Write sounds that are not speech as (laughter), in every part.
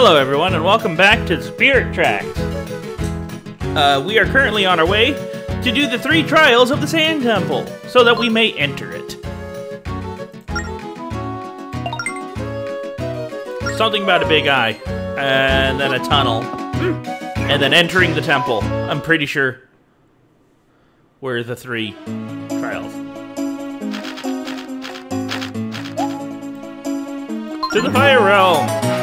Hello, everyone, and welcome back to Spirit Tracks. Uh, we are currently on our way to do the three trials of the Sand Temple, so that we may enter it. Something about a big eye, and then a tunnel, and then entering the temple. I'm pretty sure were the three trials. To the Fire Realm!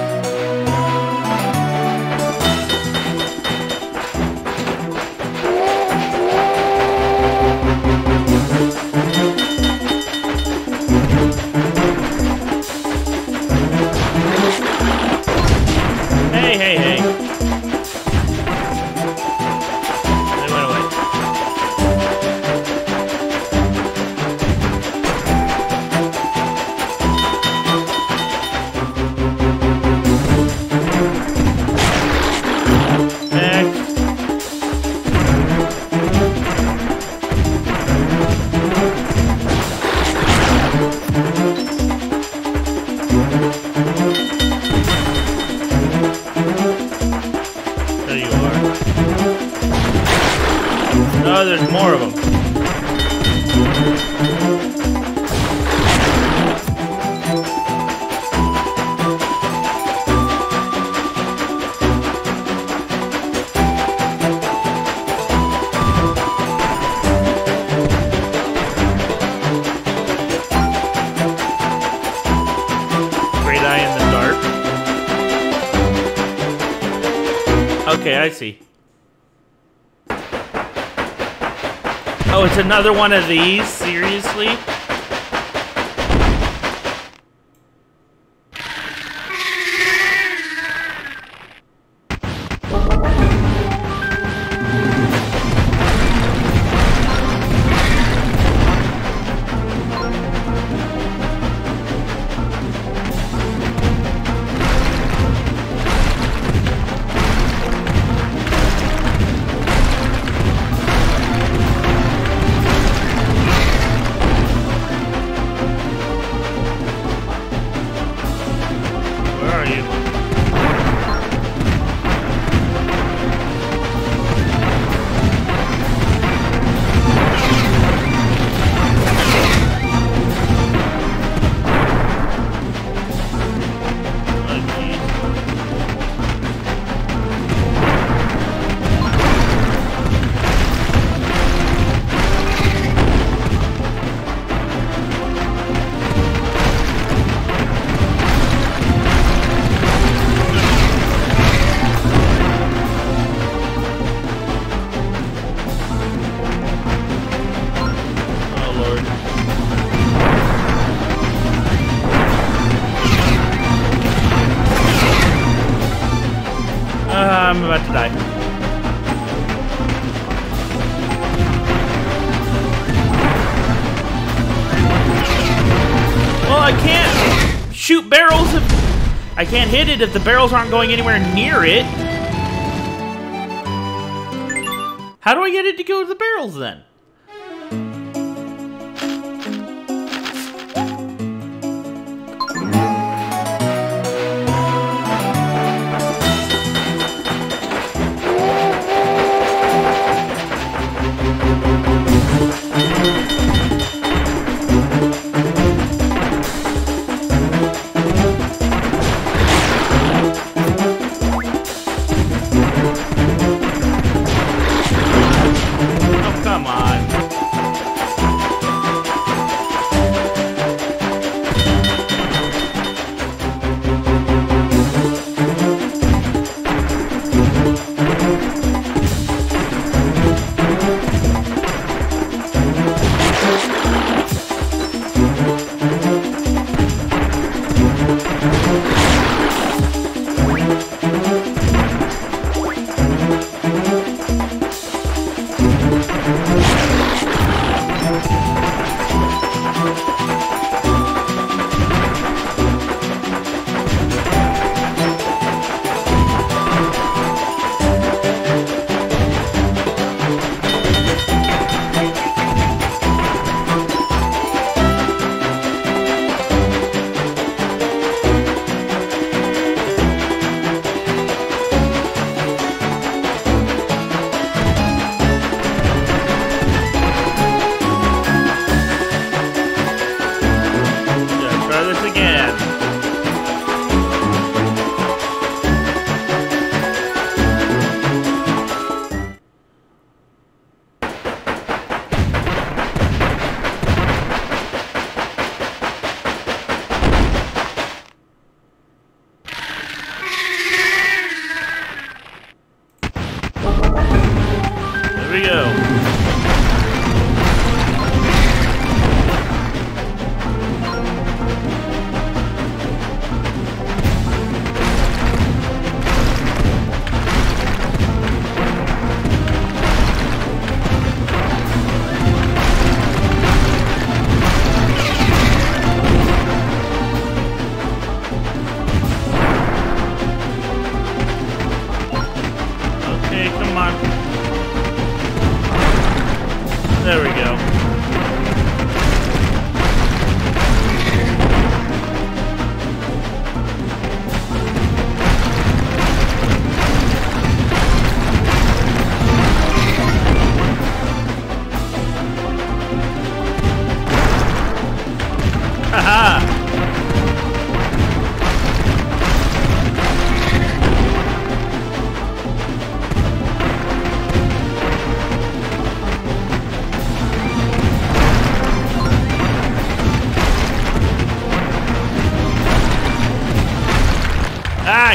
I see. Oh, it's another one of these? Seriously? Can't hit it if the barrels aren't going anywhere near it. How do I get it to go to the barrels then?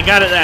I got it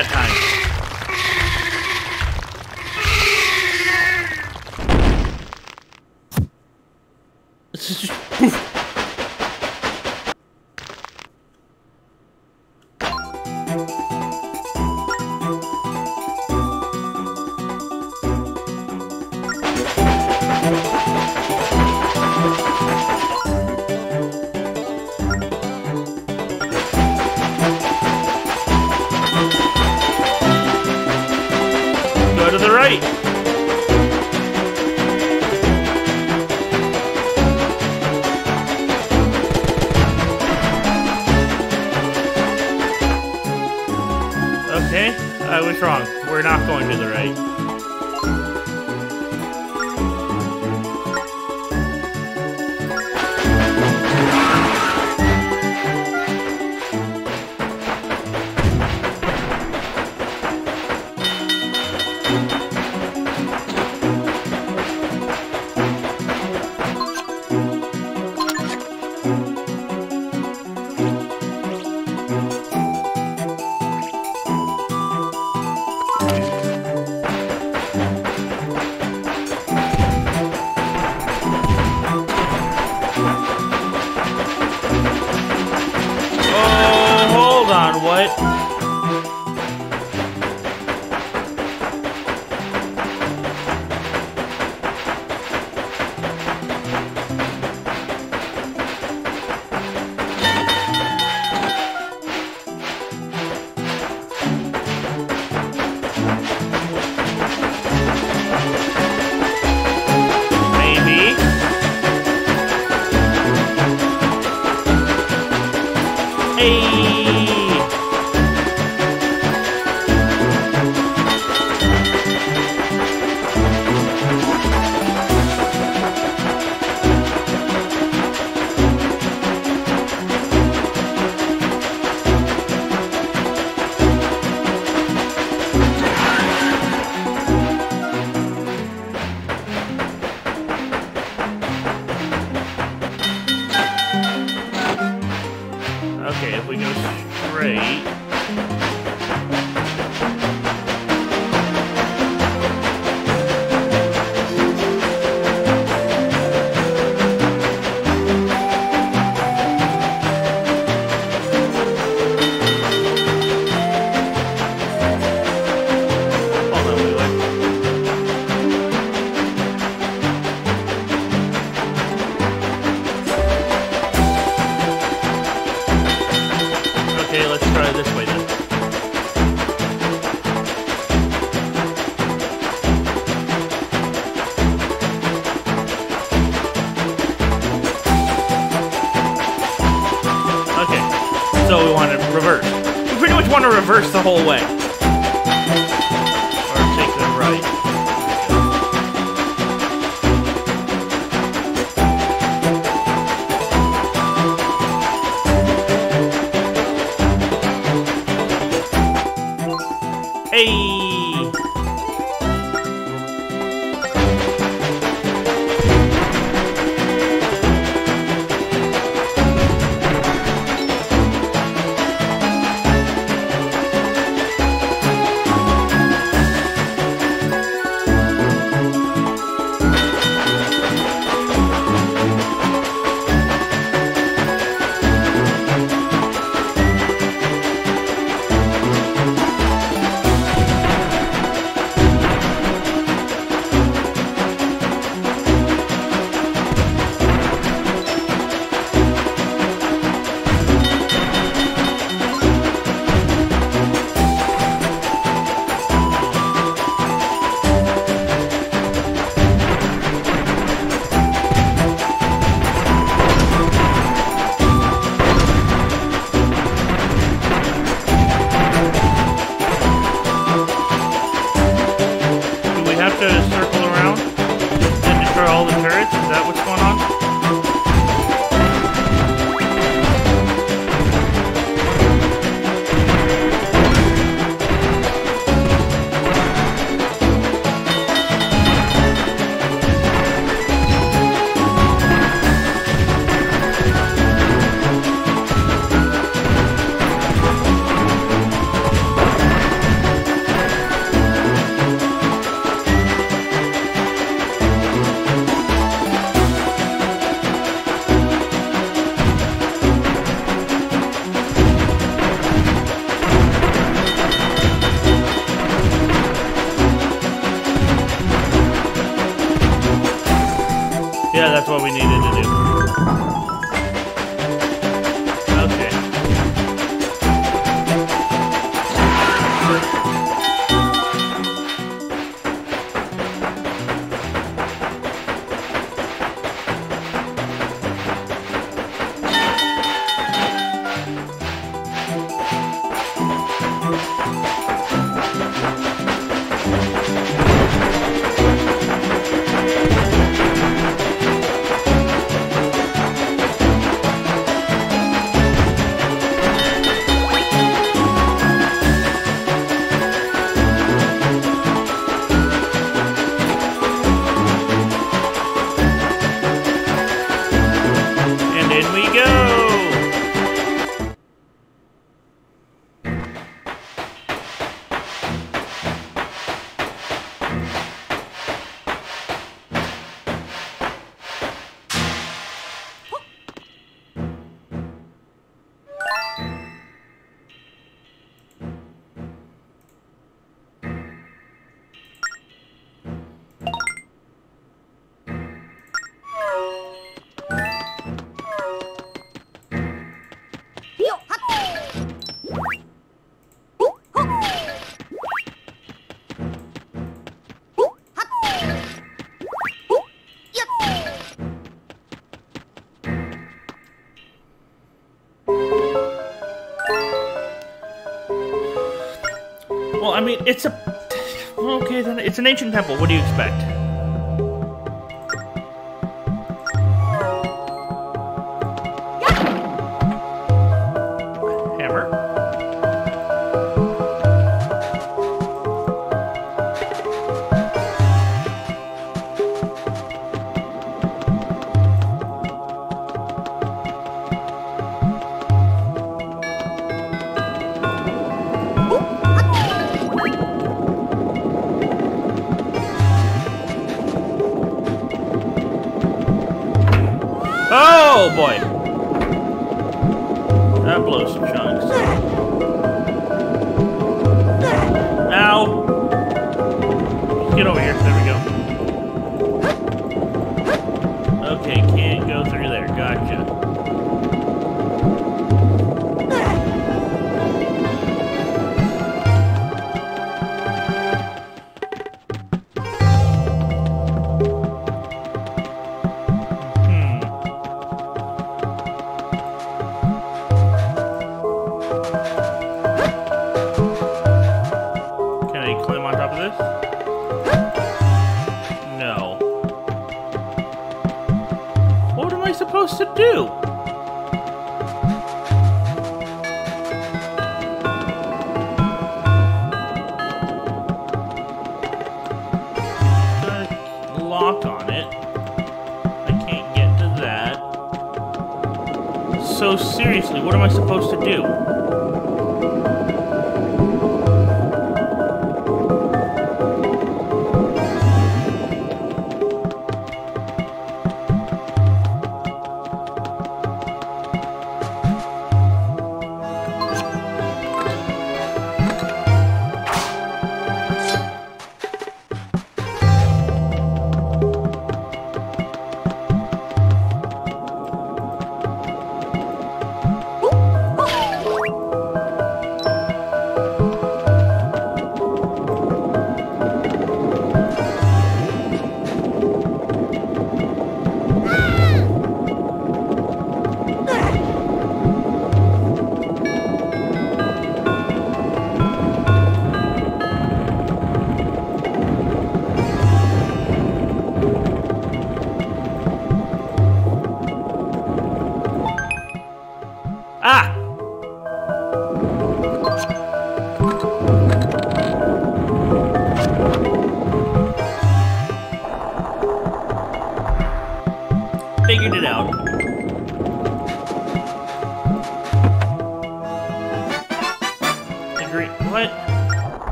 whole way. mean, it's a... Okay, then. It's an ancient temple. What do you expect?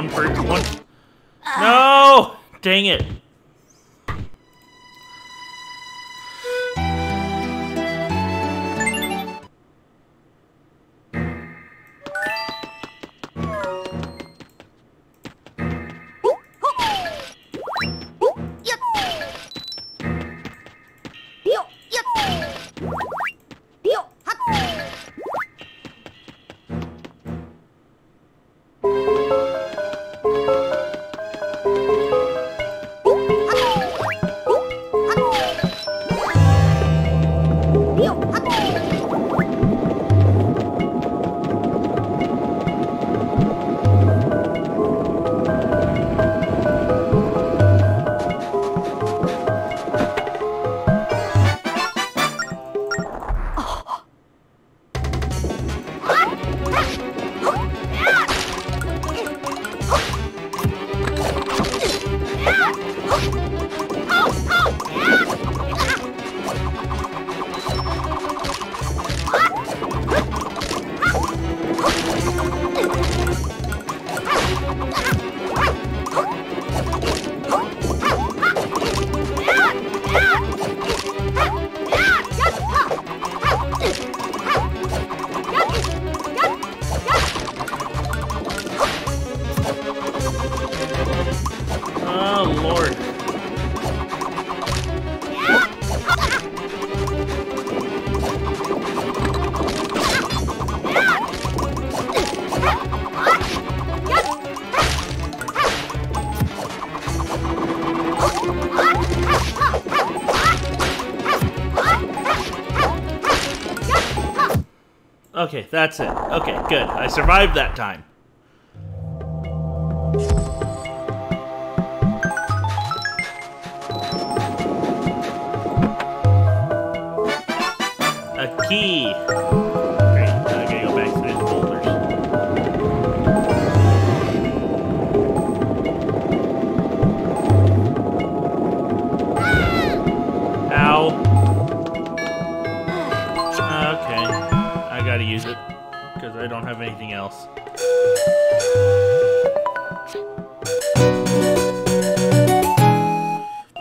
one per Okay, that's it. Okay, good. I survived that time.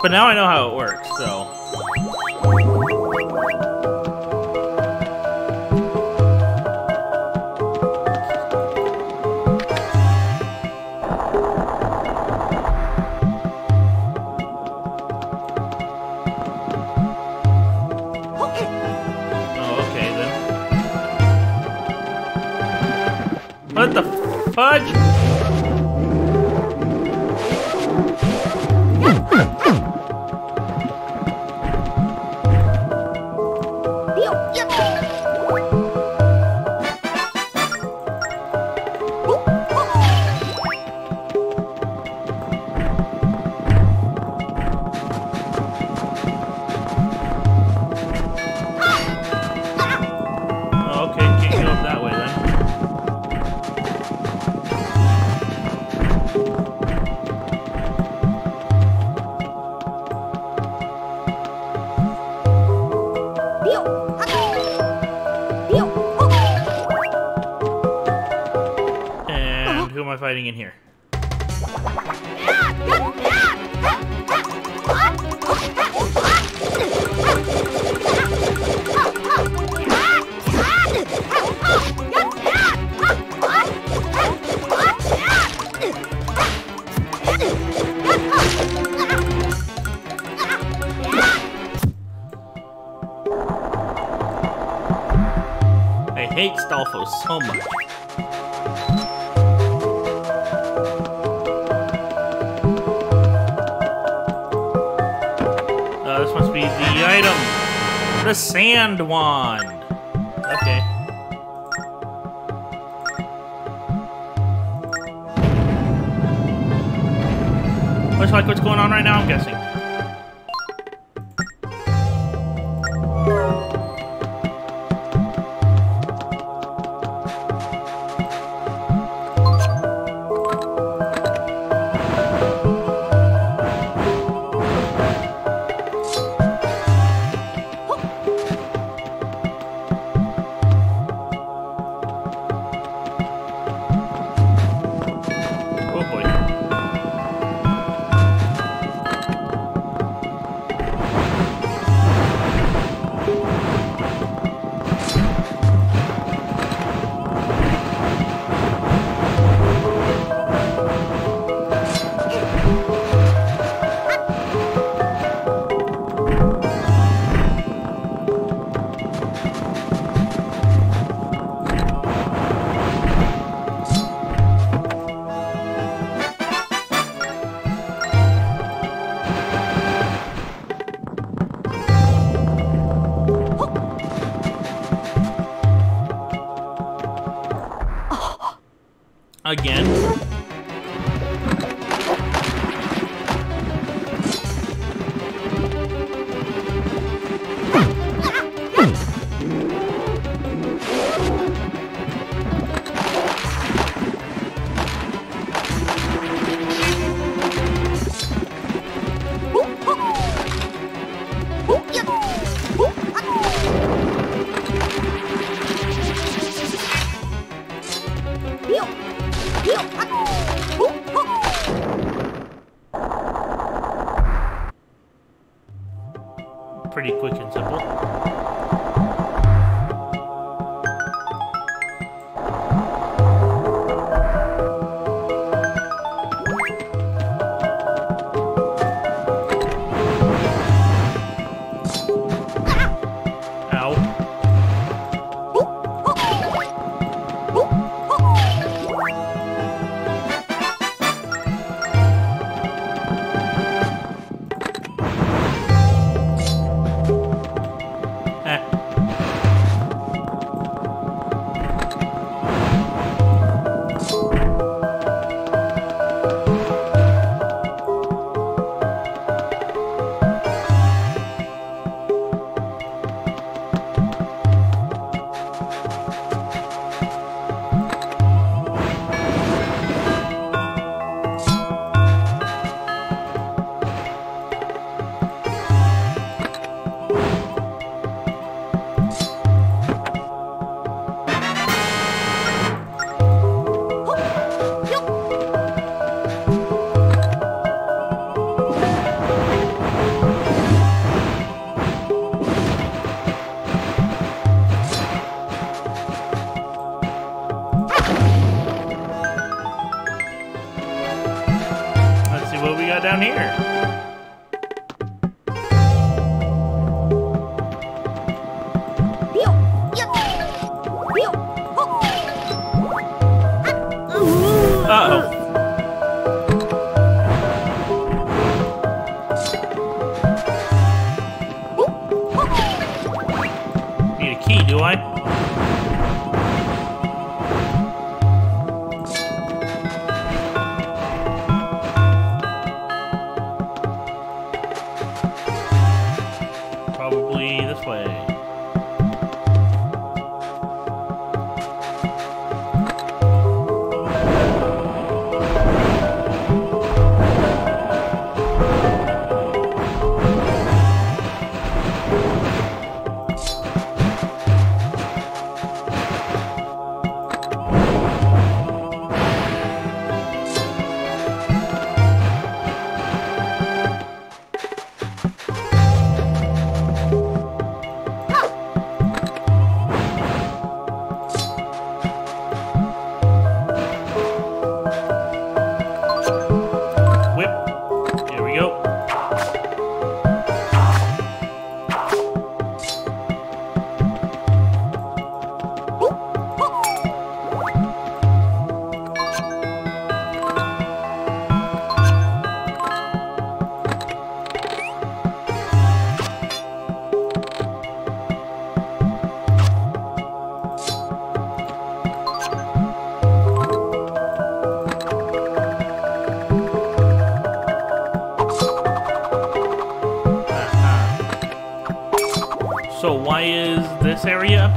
but now I know how it The wand. Again.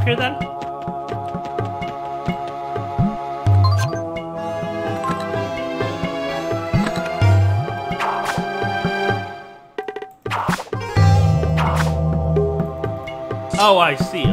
Up here then? Oh, I see.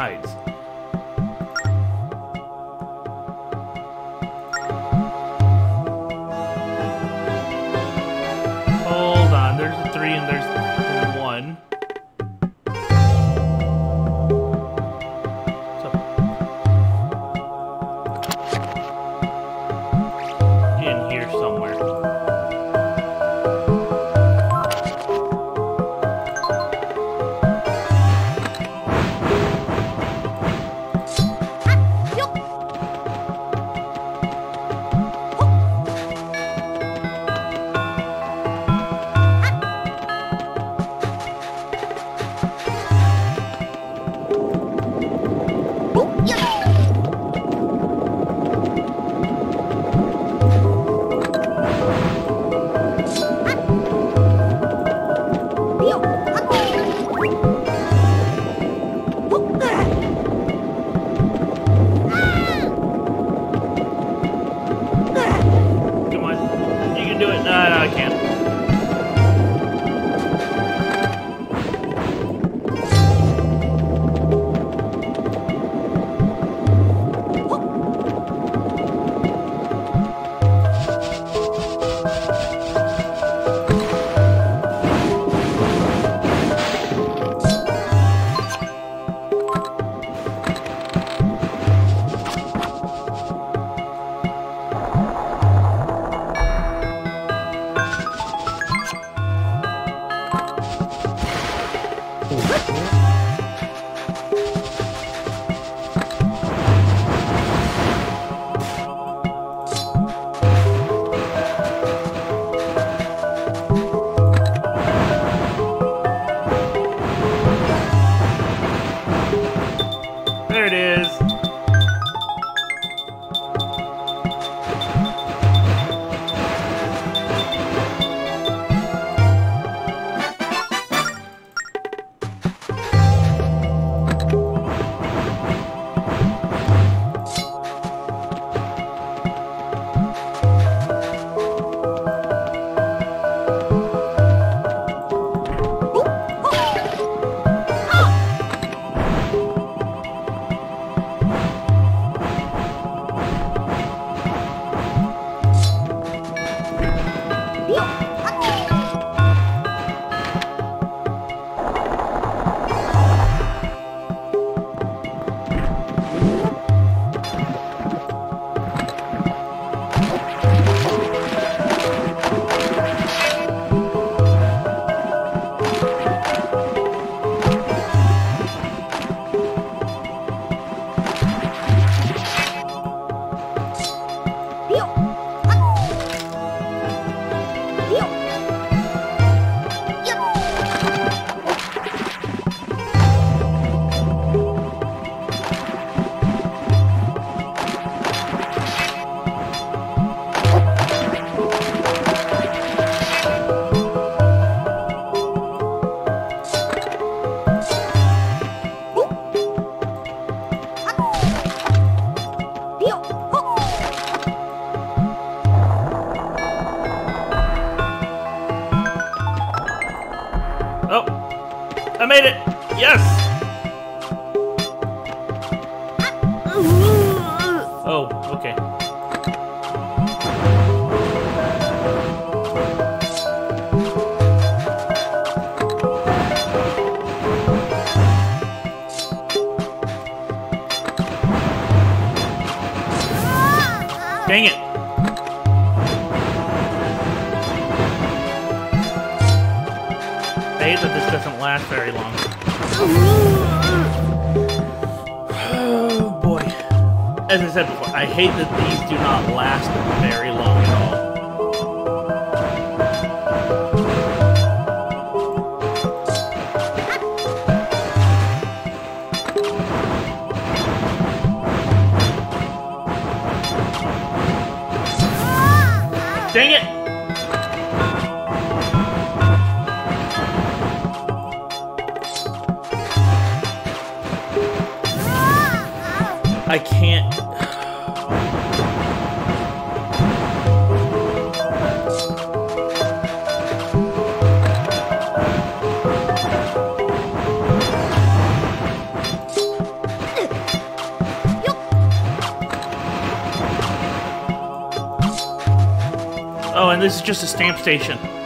Hides. I hate that this doesn't last very long. Oh boy. As I said before, I hate that these do not last very long just a stamp station.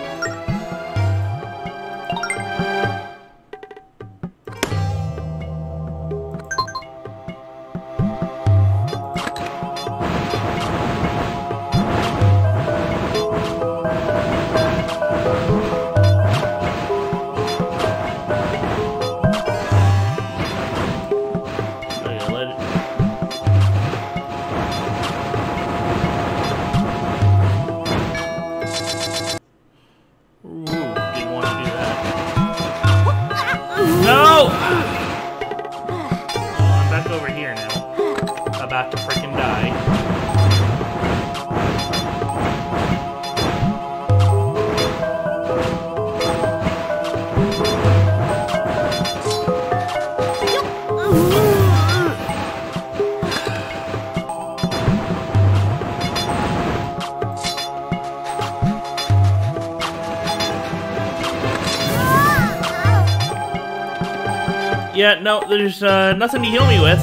No, there's uh, nothing to heal me with.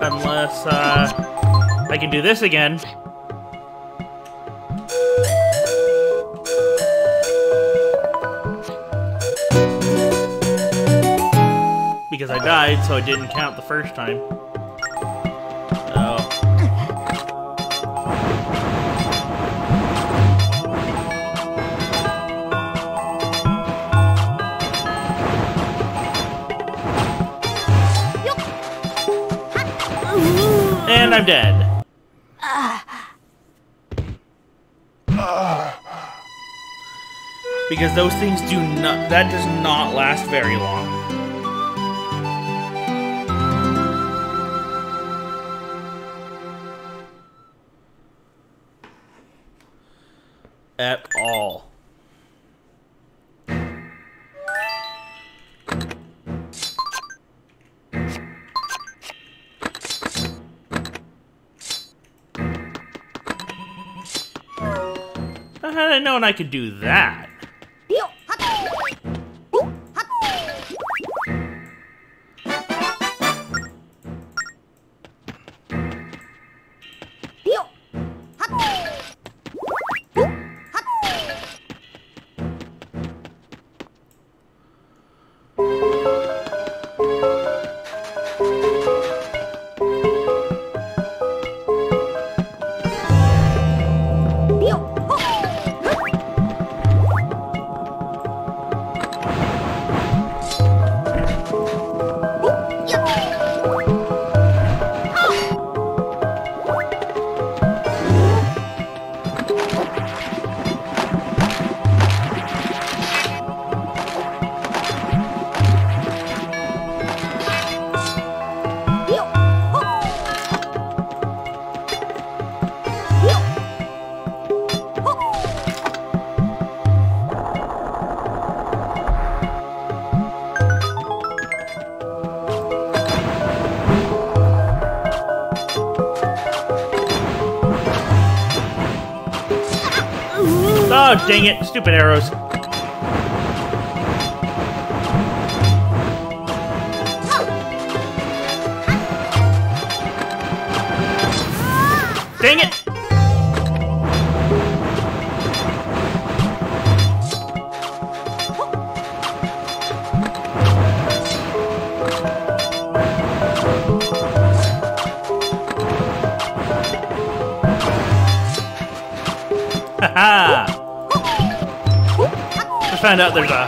Unless uh, I can do this again. Because I died, so it didn't count the first time. And I'm dead. Because those things do not, that does not last very long. I could do that? Stupid arrows.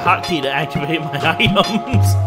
Hotkey to activate my (laughs) items.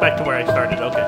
Back to where I started. Okay.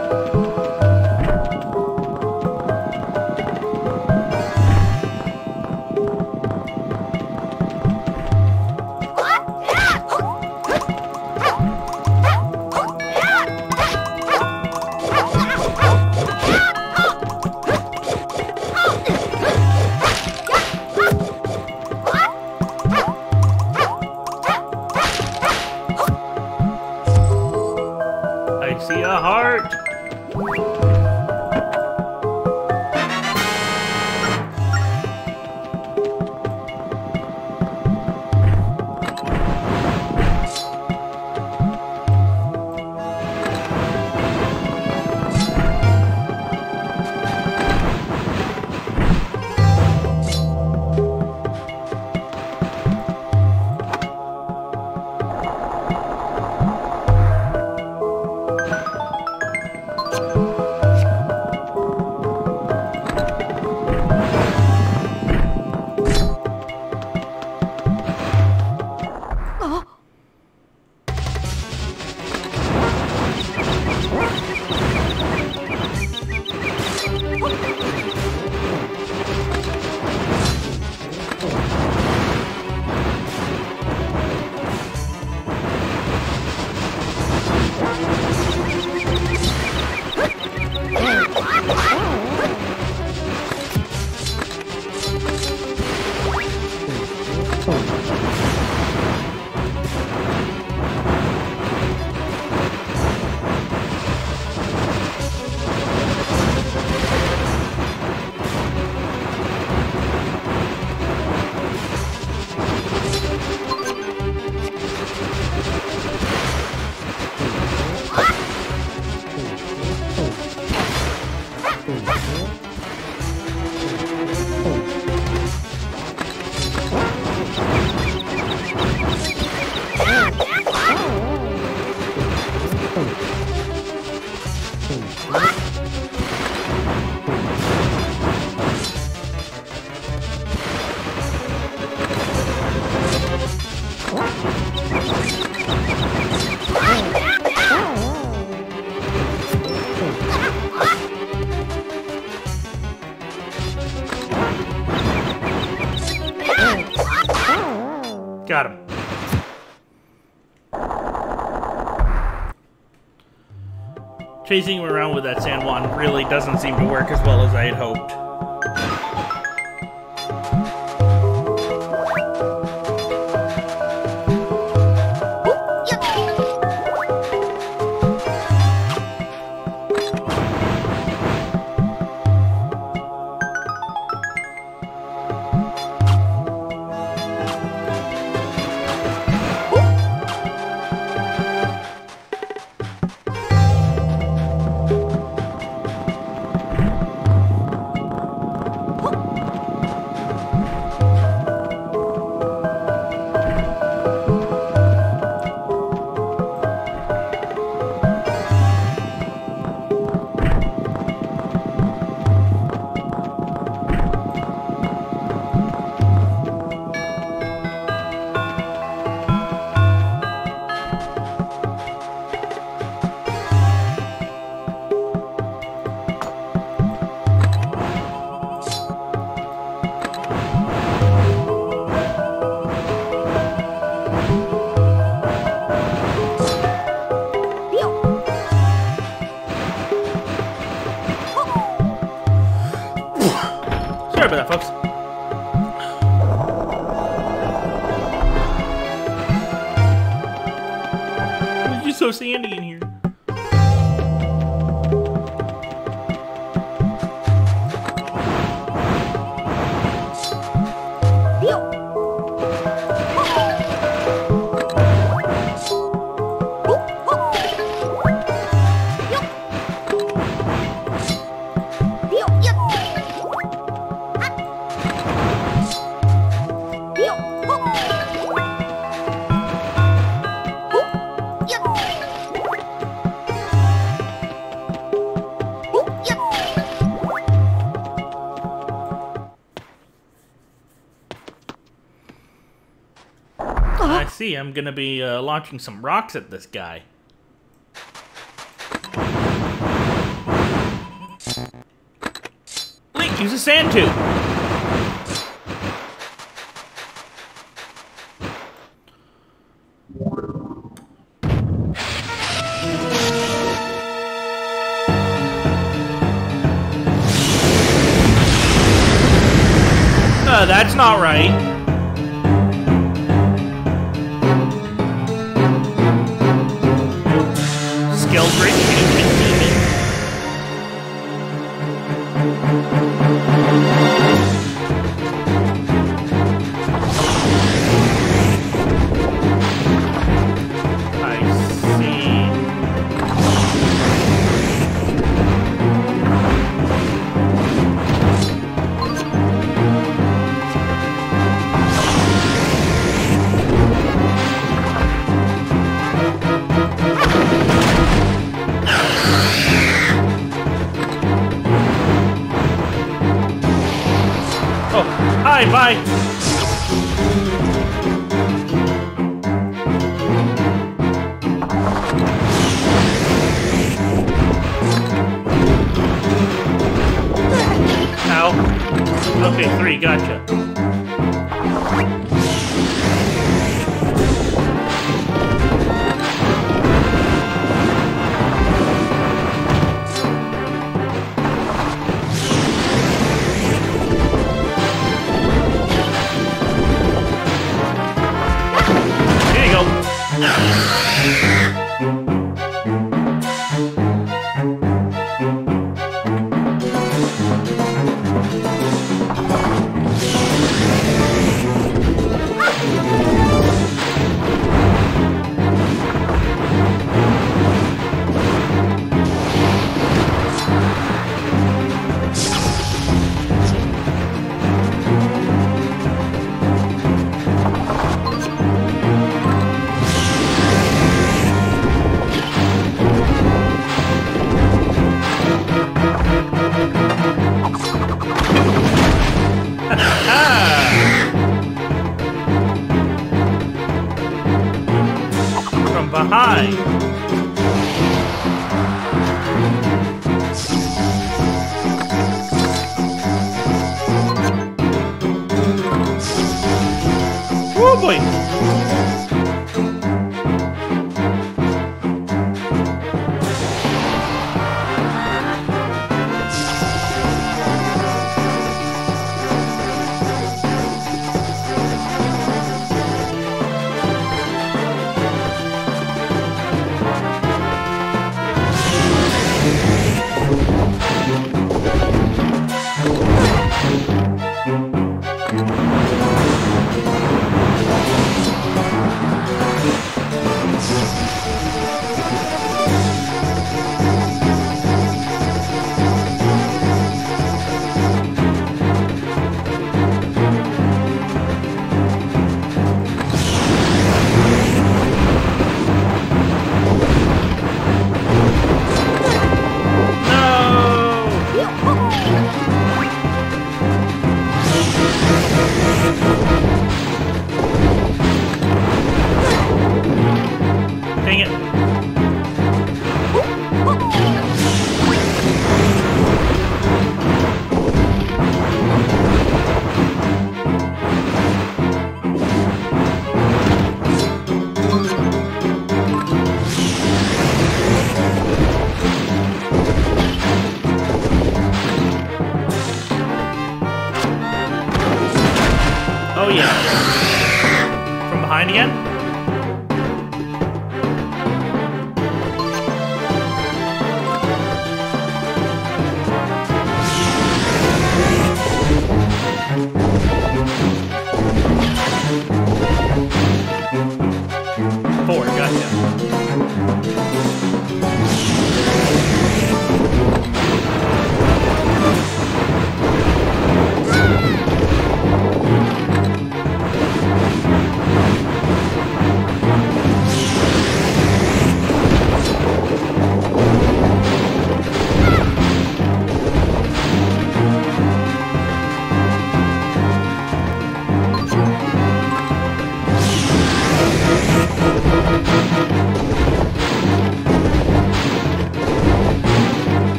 Chasing him around with that Sand Wand really doesn't seem to work as well as I had hoped. See. I'm gonna be uh, launching some rocks at this guy. Link, use a sand tube. Uh, that's not right.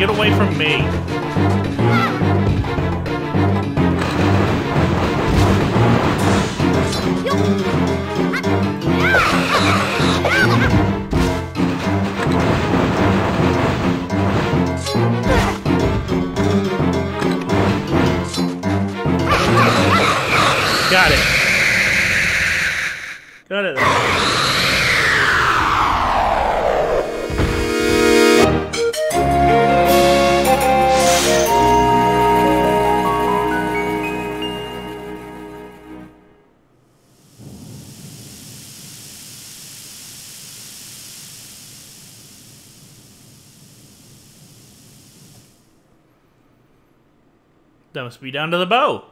Get away from me. Got it. Got it. Must be down to the bow.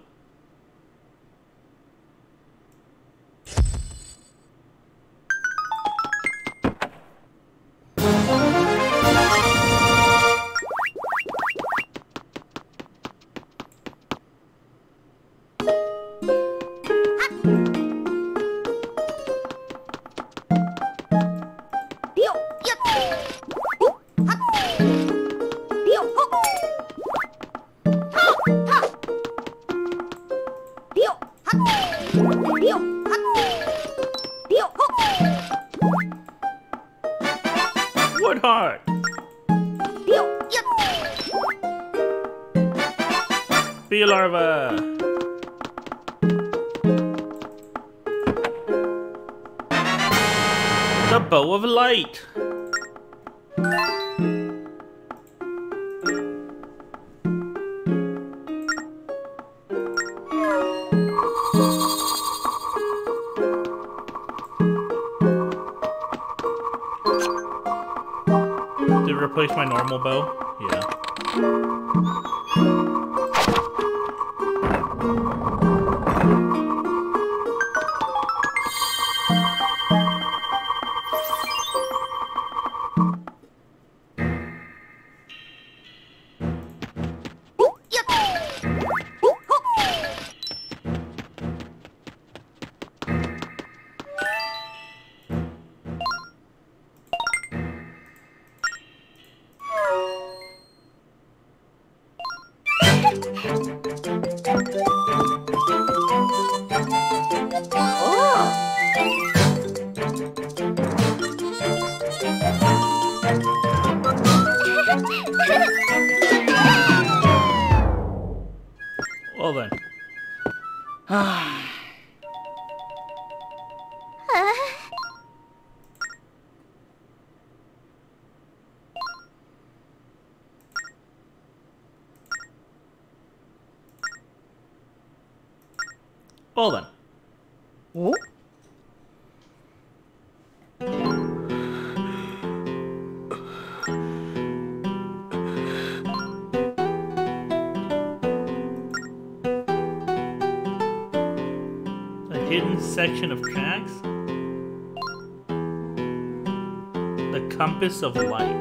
Compass of light.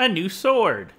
A new sword.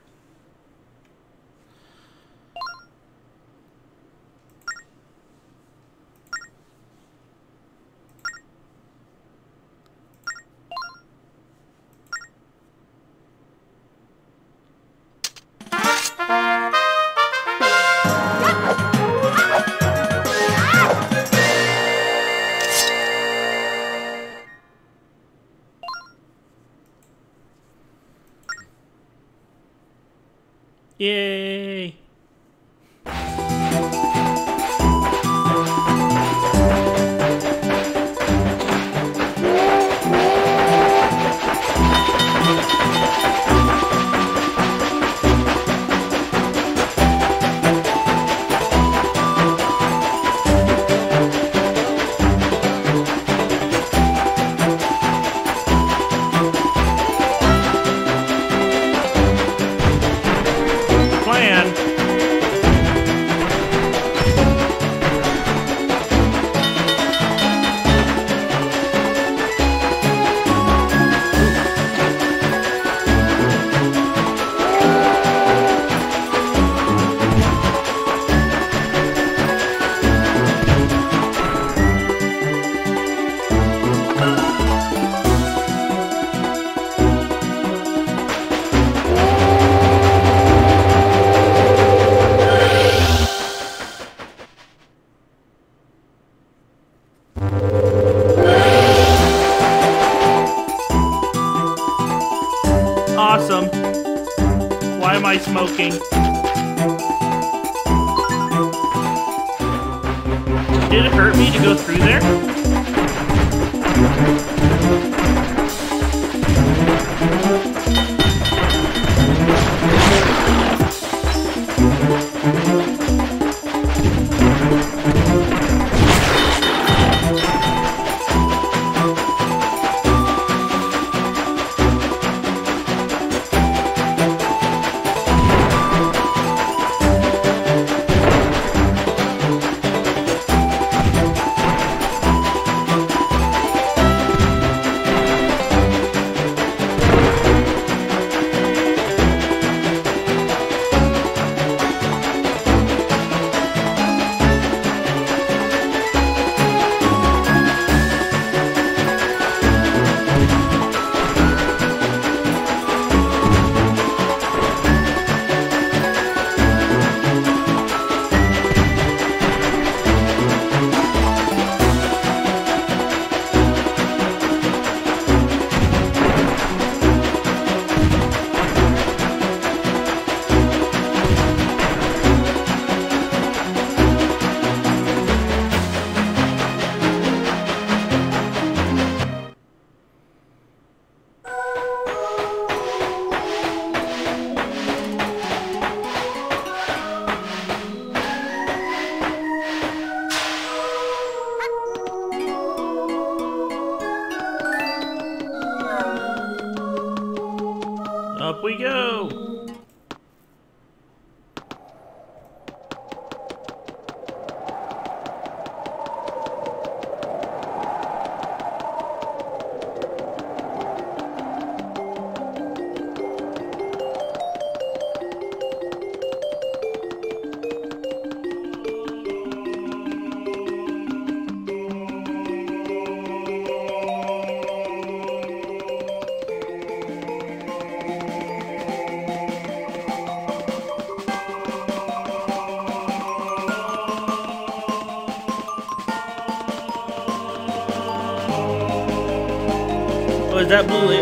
that blue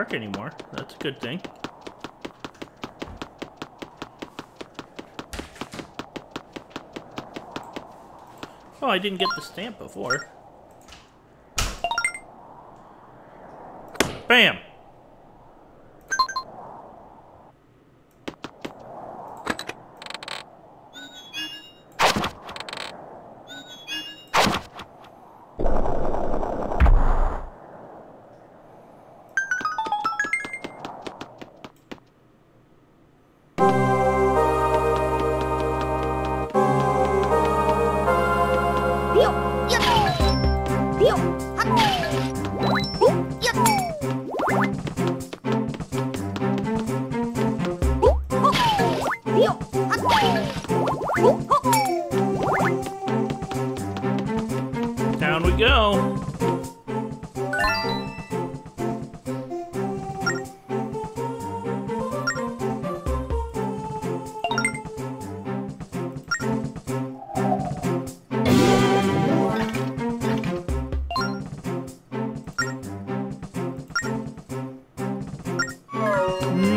dark anymore. That's a good thing. Oh, I didn't get the stamp before.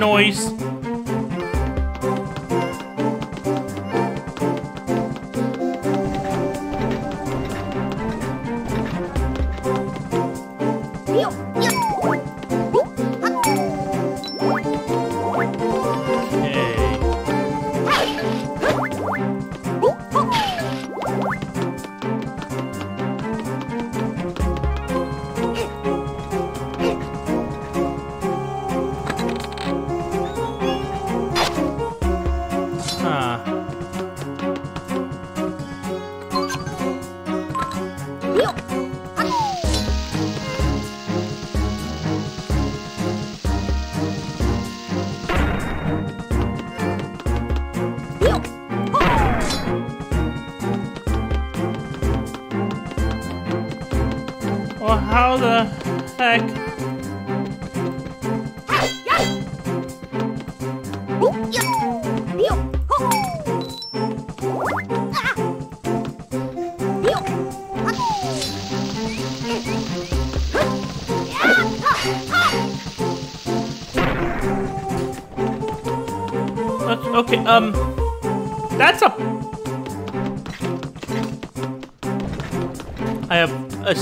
Noise.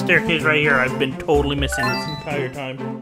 Staircase right here. I've been totally missing this entire time.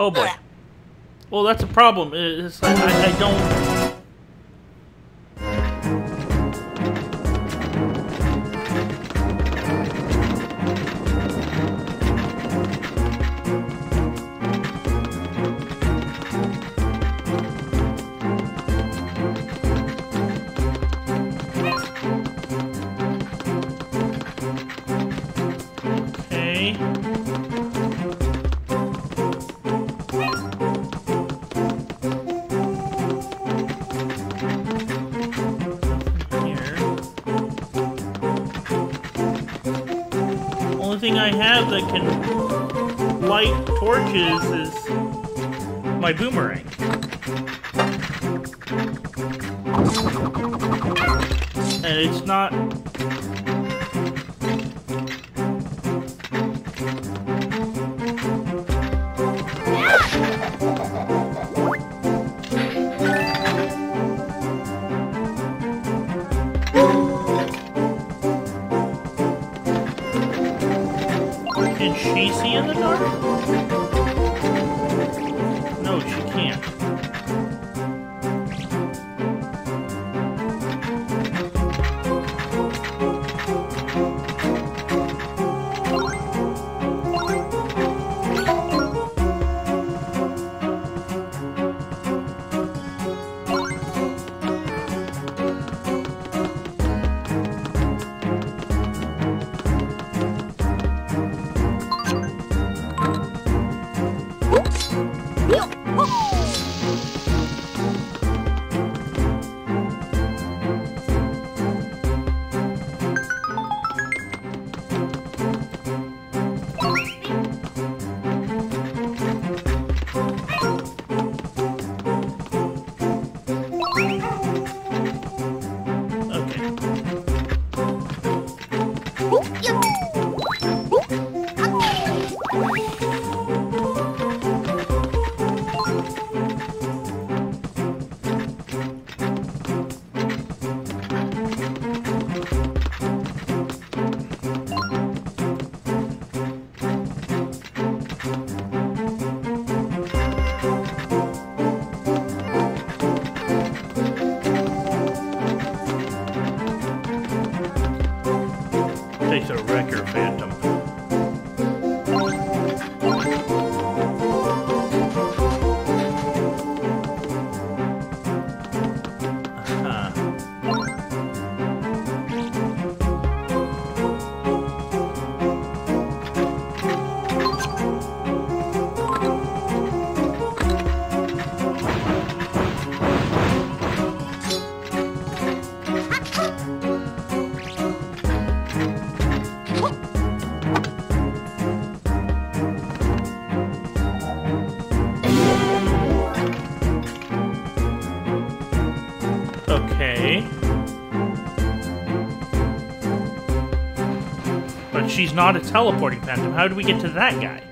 Oh boy. Well, that's a problem. Like I, I don't. That can light torches is my boomerang. And it's not takes a record man. She's not a teleporting phantom. How do we get to that guy?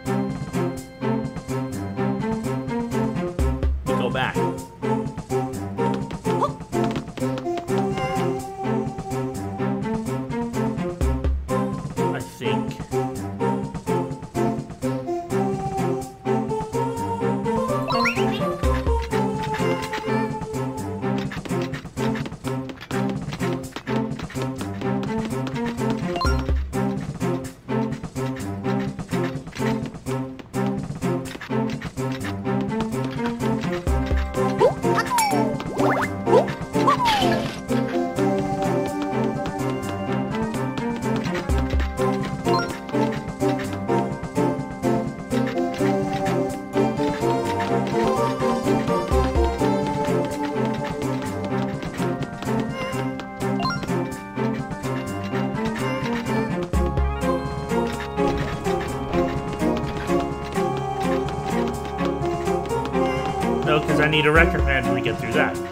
Need a Wrecker phantom to get through that.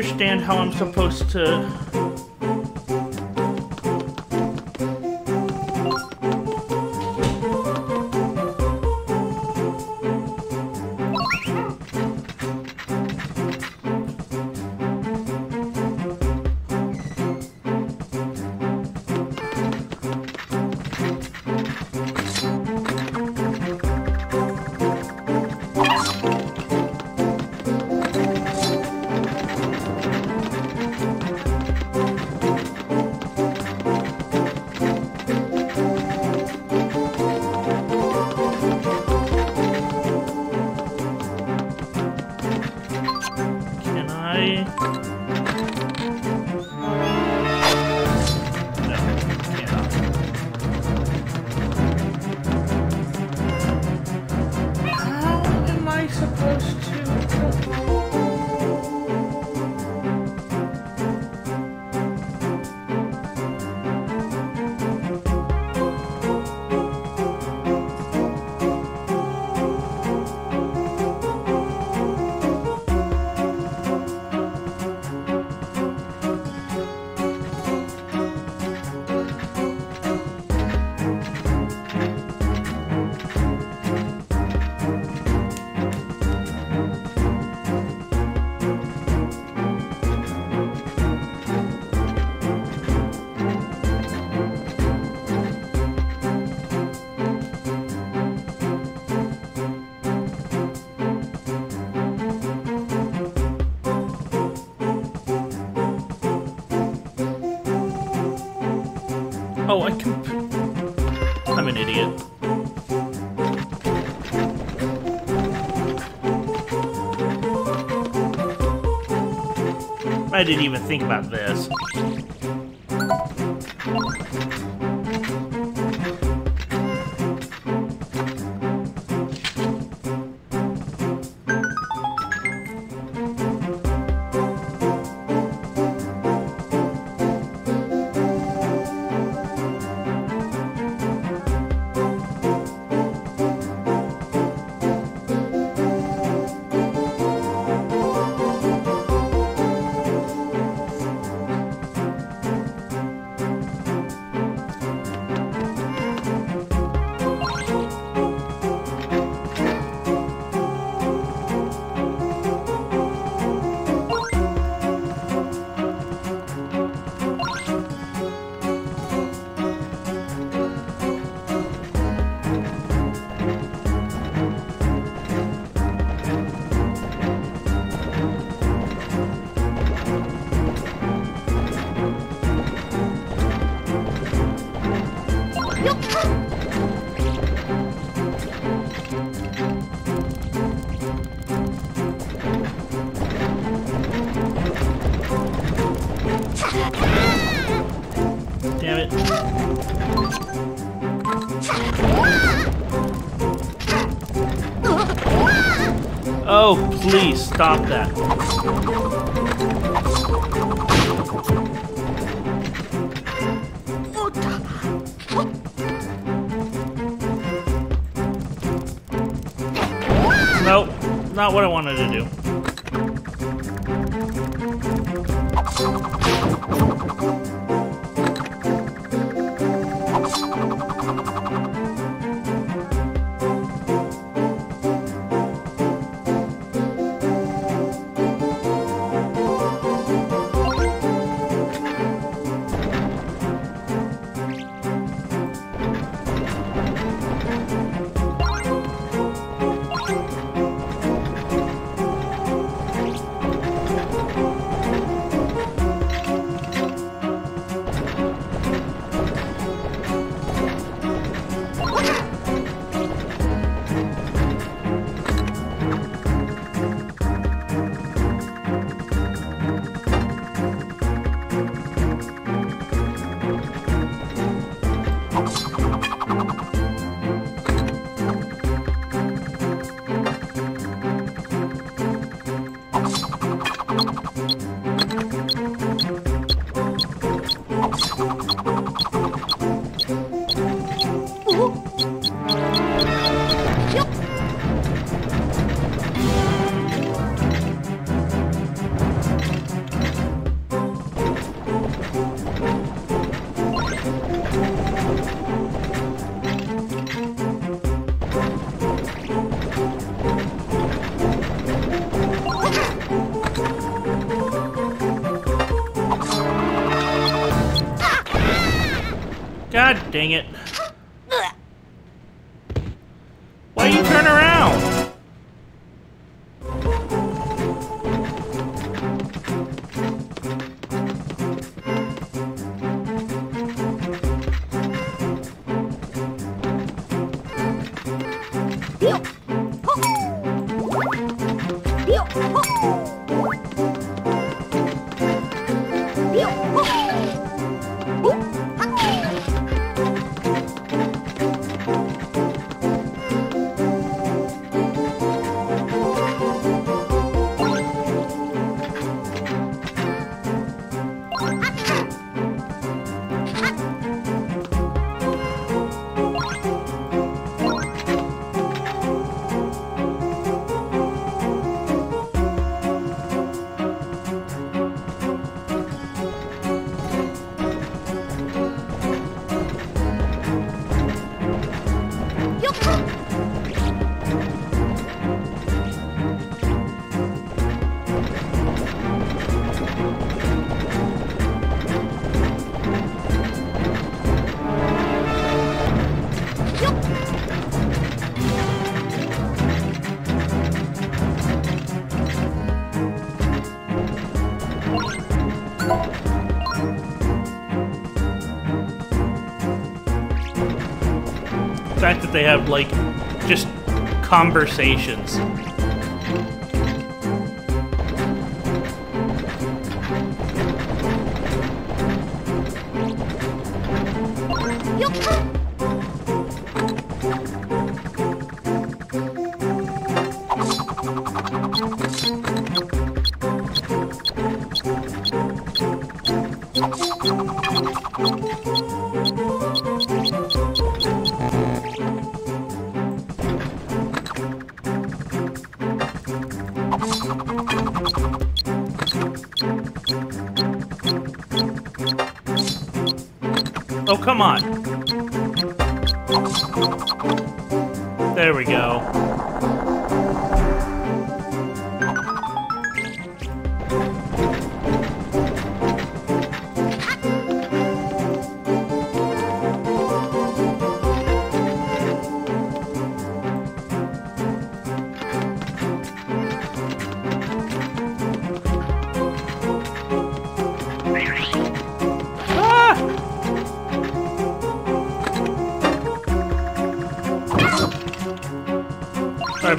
Understand how I'm supposed to. I didn't even think about this. Please stop that. Nope, not what I wanted to do. Dang it. That they have, like, just conversations.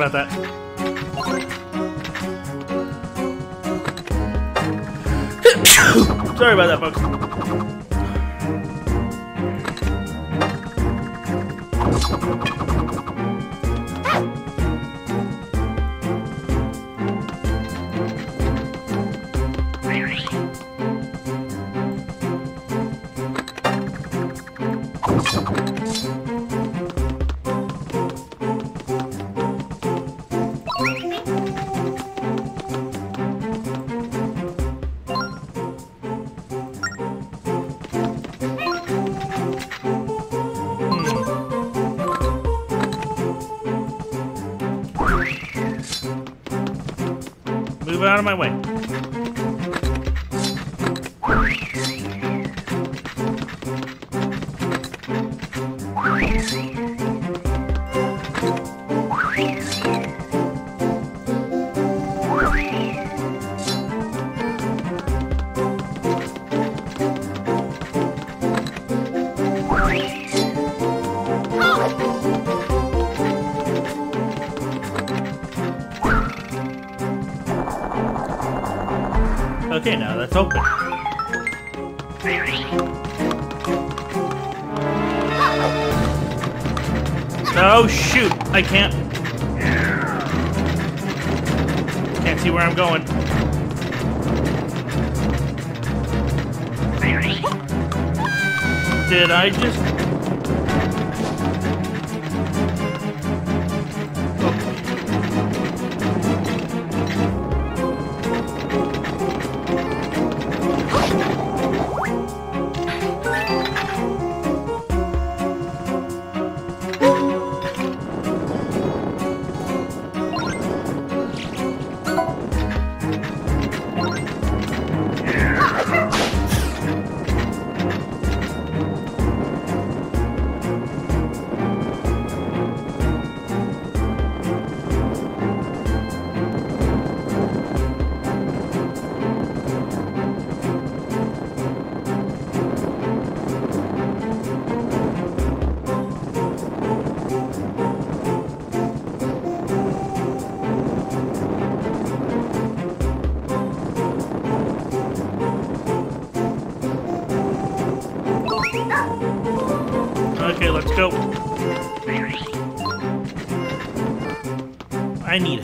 About that. Out of my way. I can't. Can't see where I'm going. Did I just?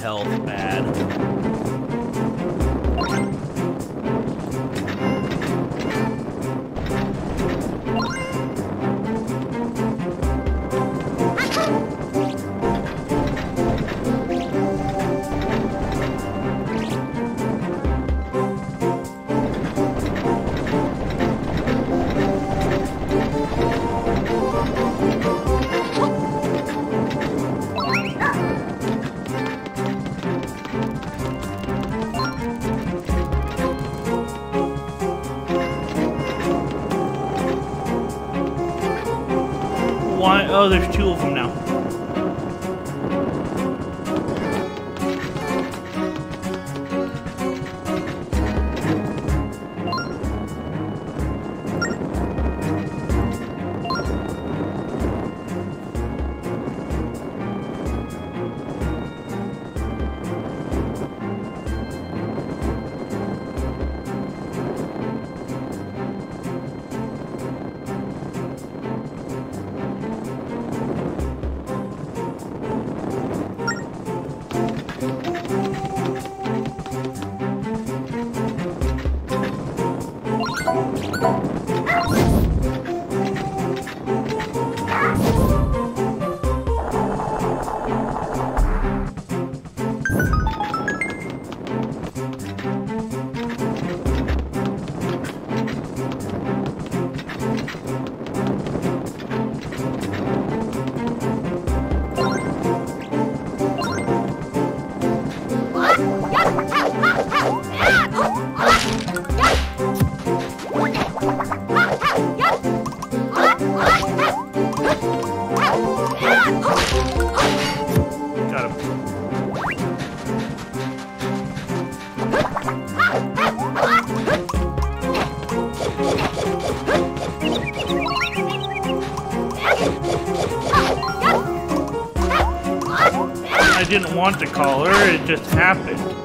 I want to call her, it just happened.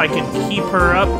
I can keep her up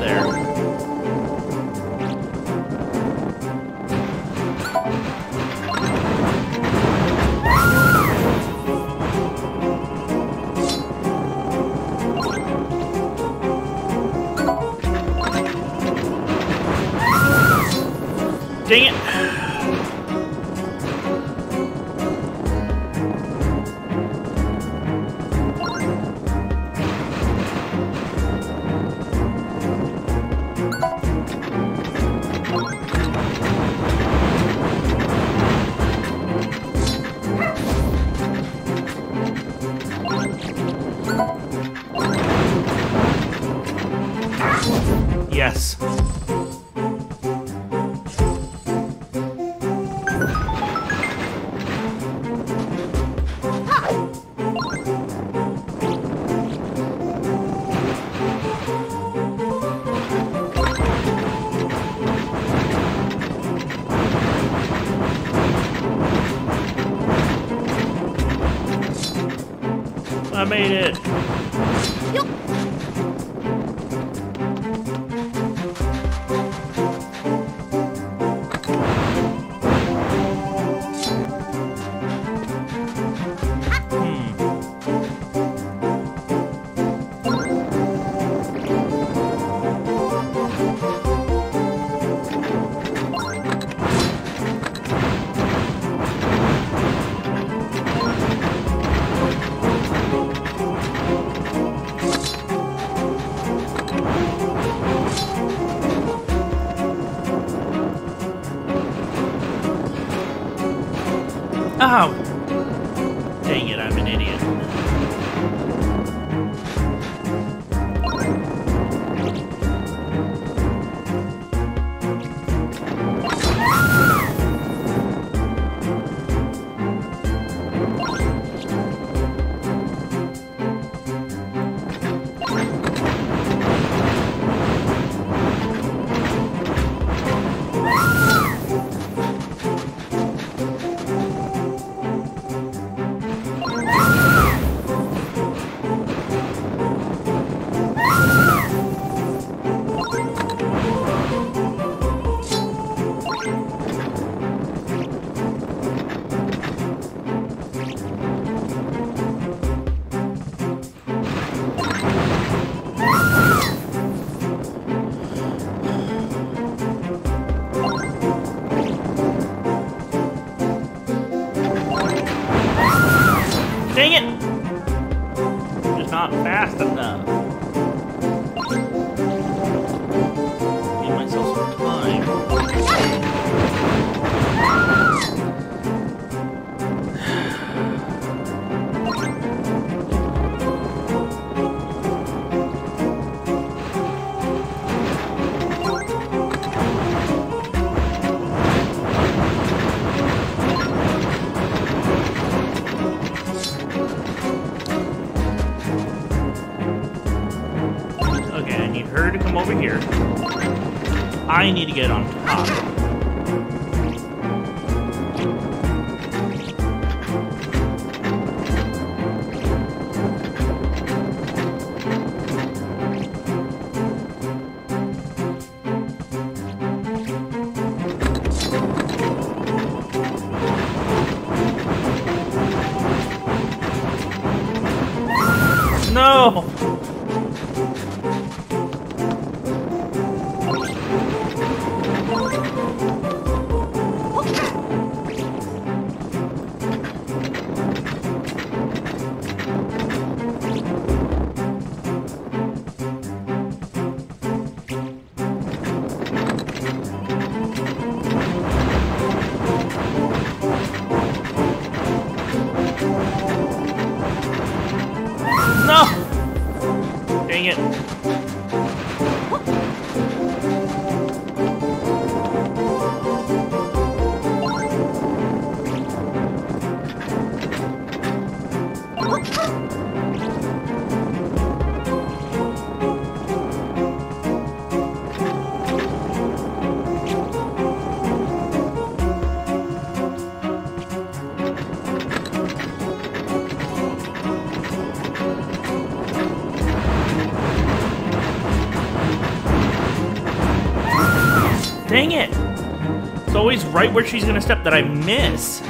right where she's gonna step that I miss.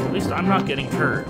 At least I'm not getting hurt.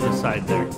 To the side there.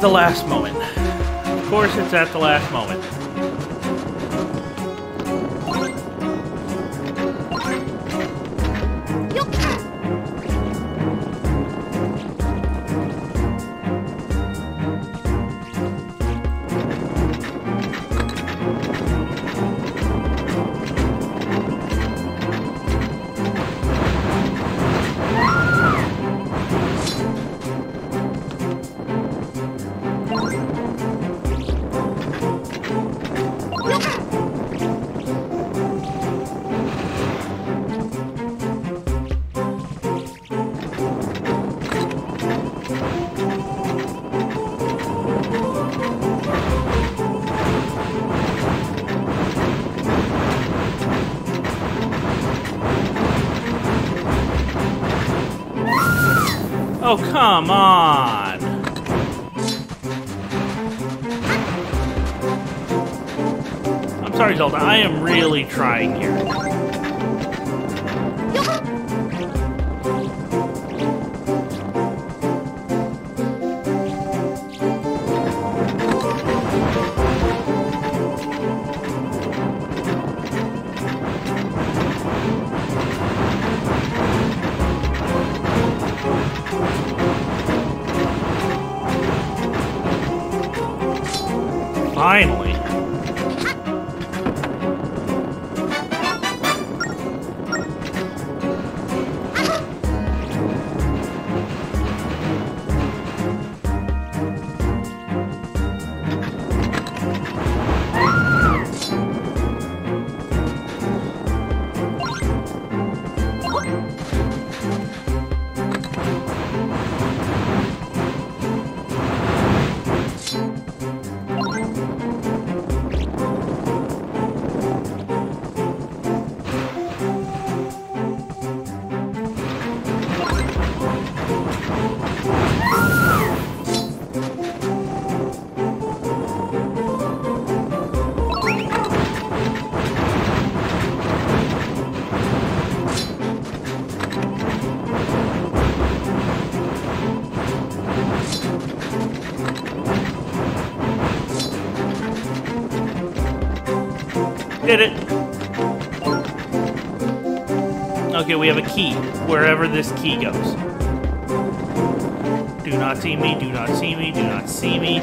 The last moment. Of course, it's at the last moment. Come on! I'm sorry, Zelda. I am really trying here. Okay, we have a key. Wherever this key goes. Do not see me, do not see me, do not see me.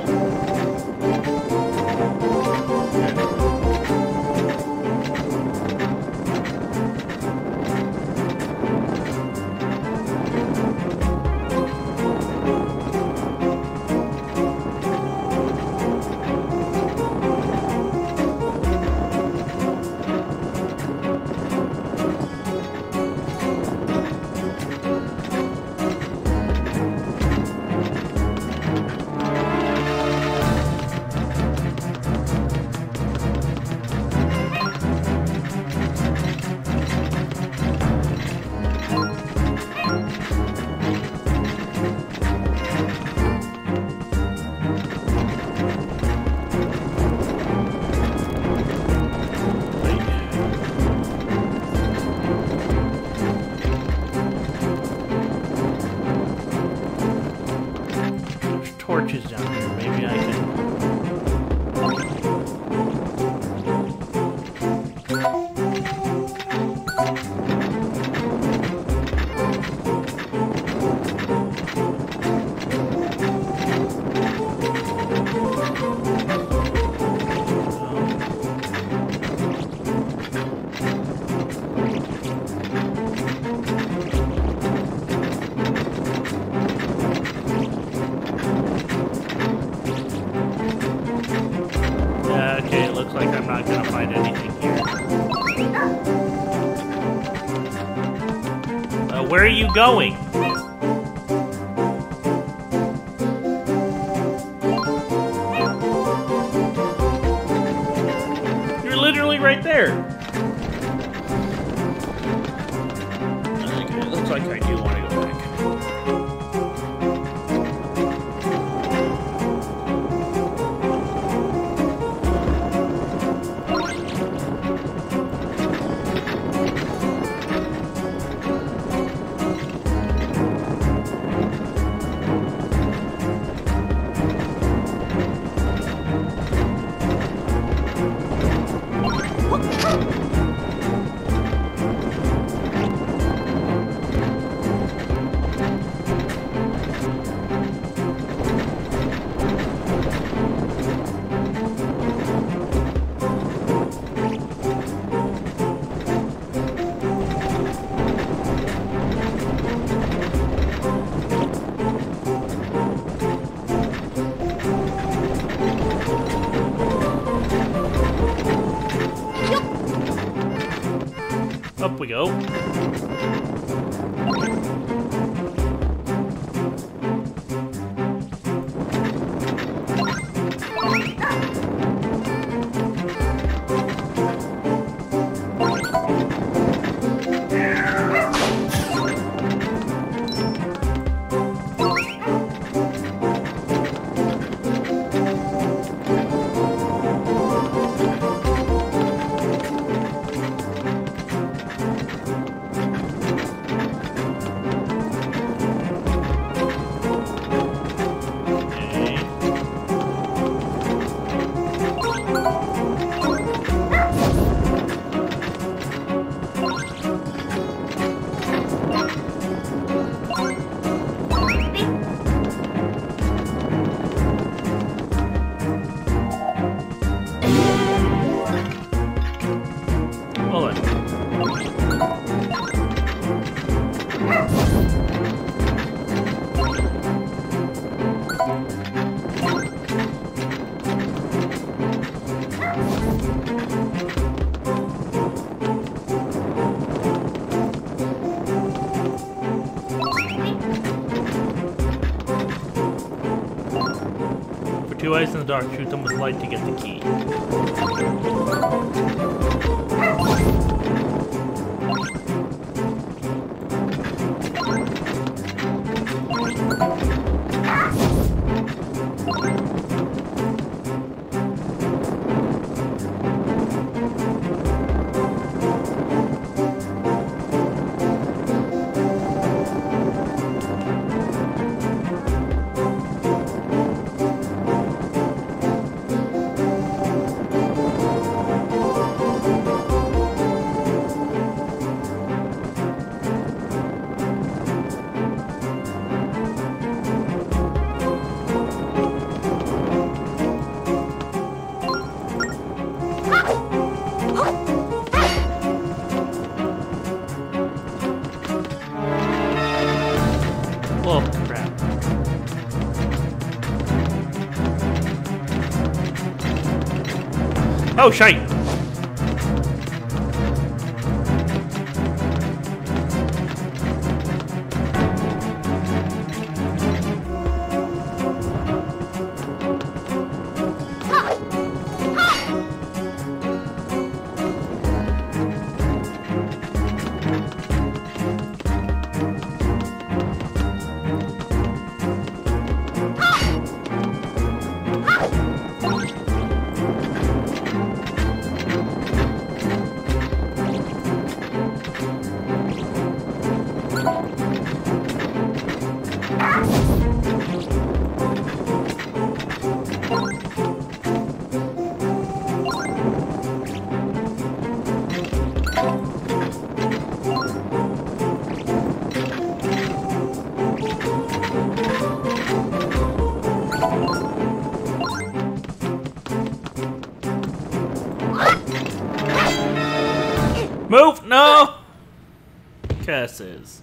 Going? Go. Dark, shoot them with light to get the Oh, shite! Curses.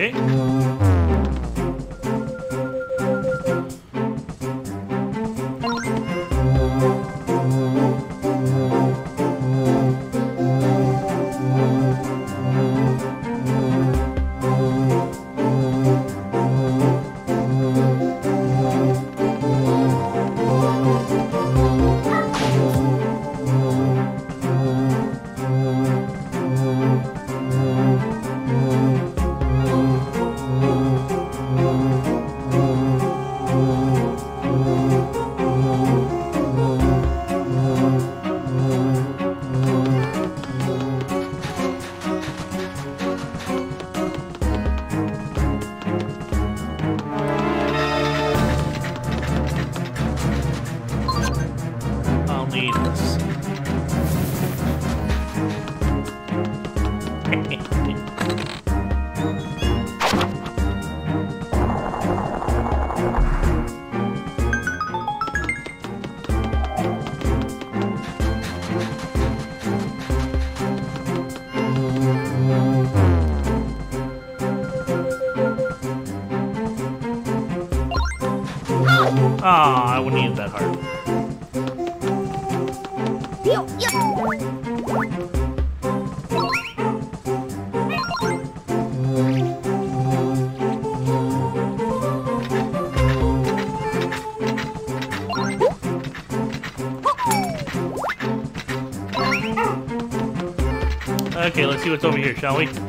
Okay. See what's over here, shall we?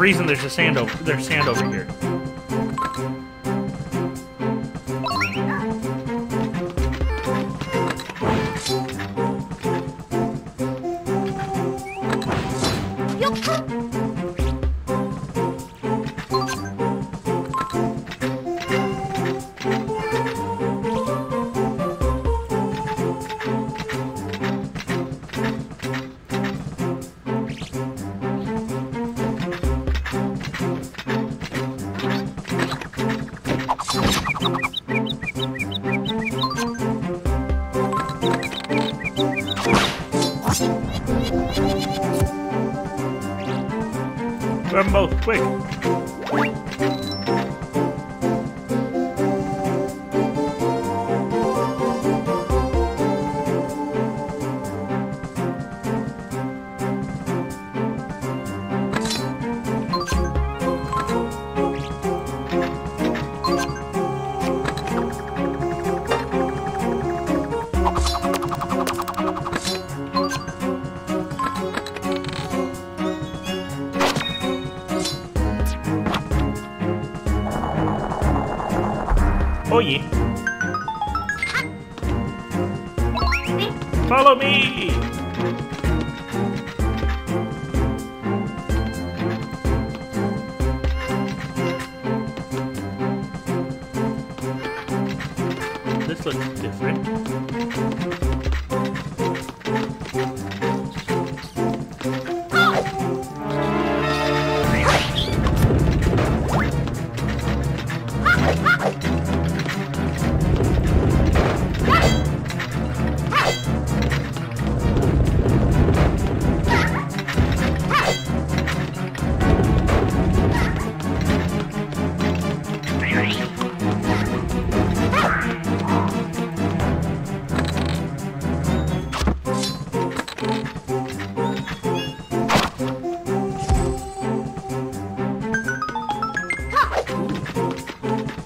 Reason there's a sand over there's sand over here. Me!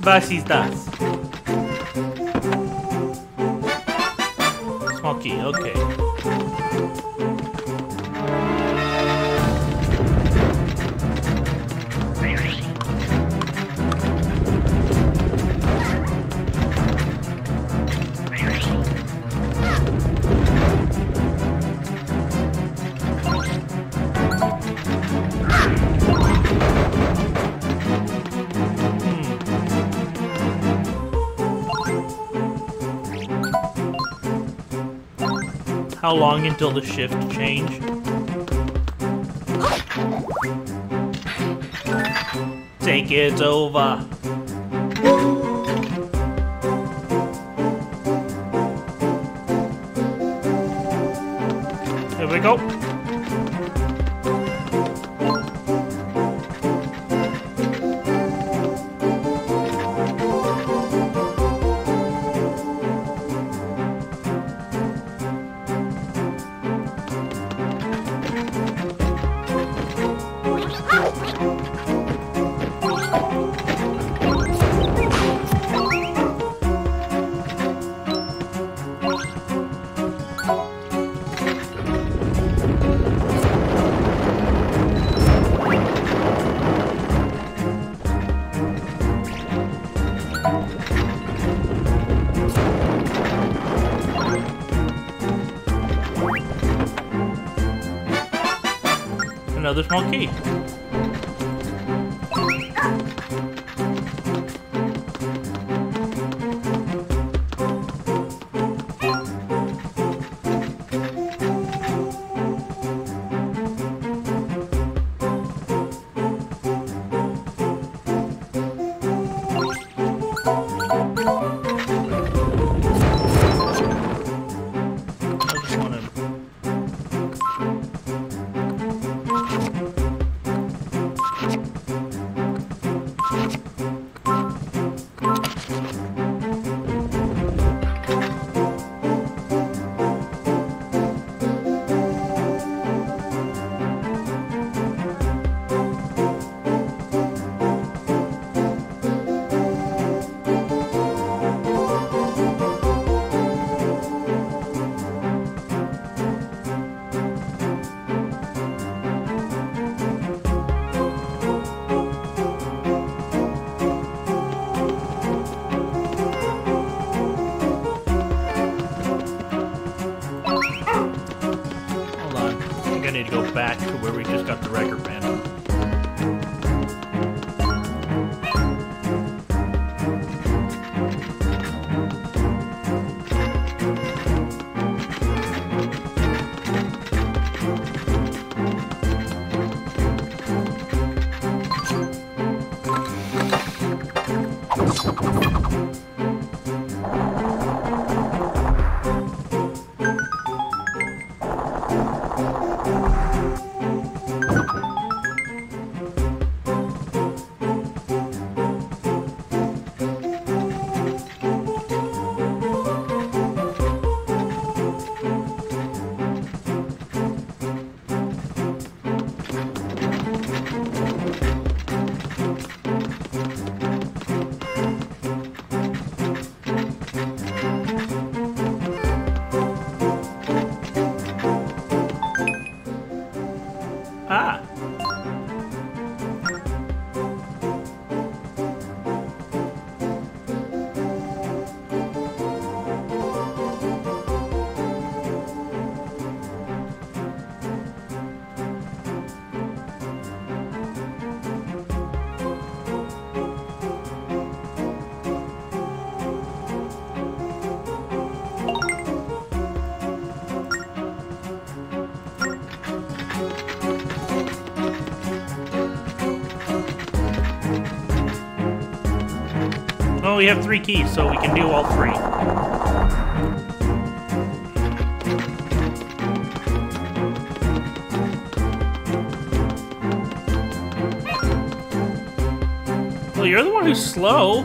Ist das? Small okay. How long until the shift change? Take it over. Another small key. We have three keys, so we can do all three. Well, you're the one who's slow.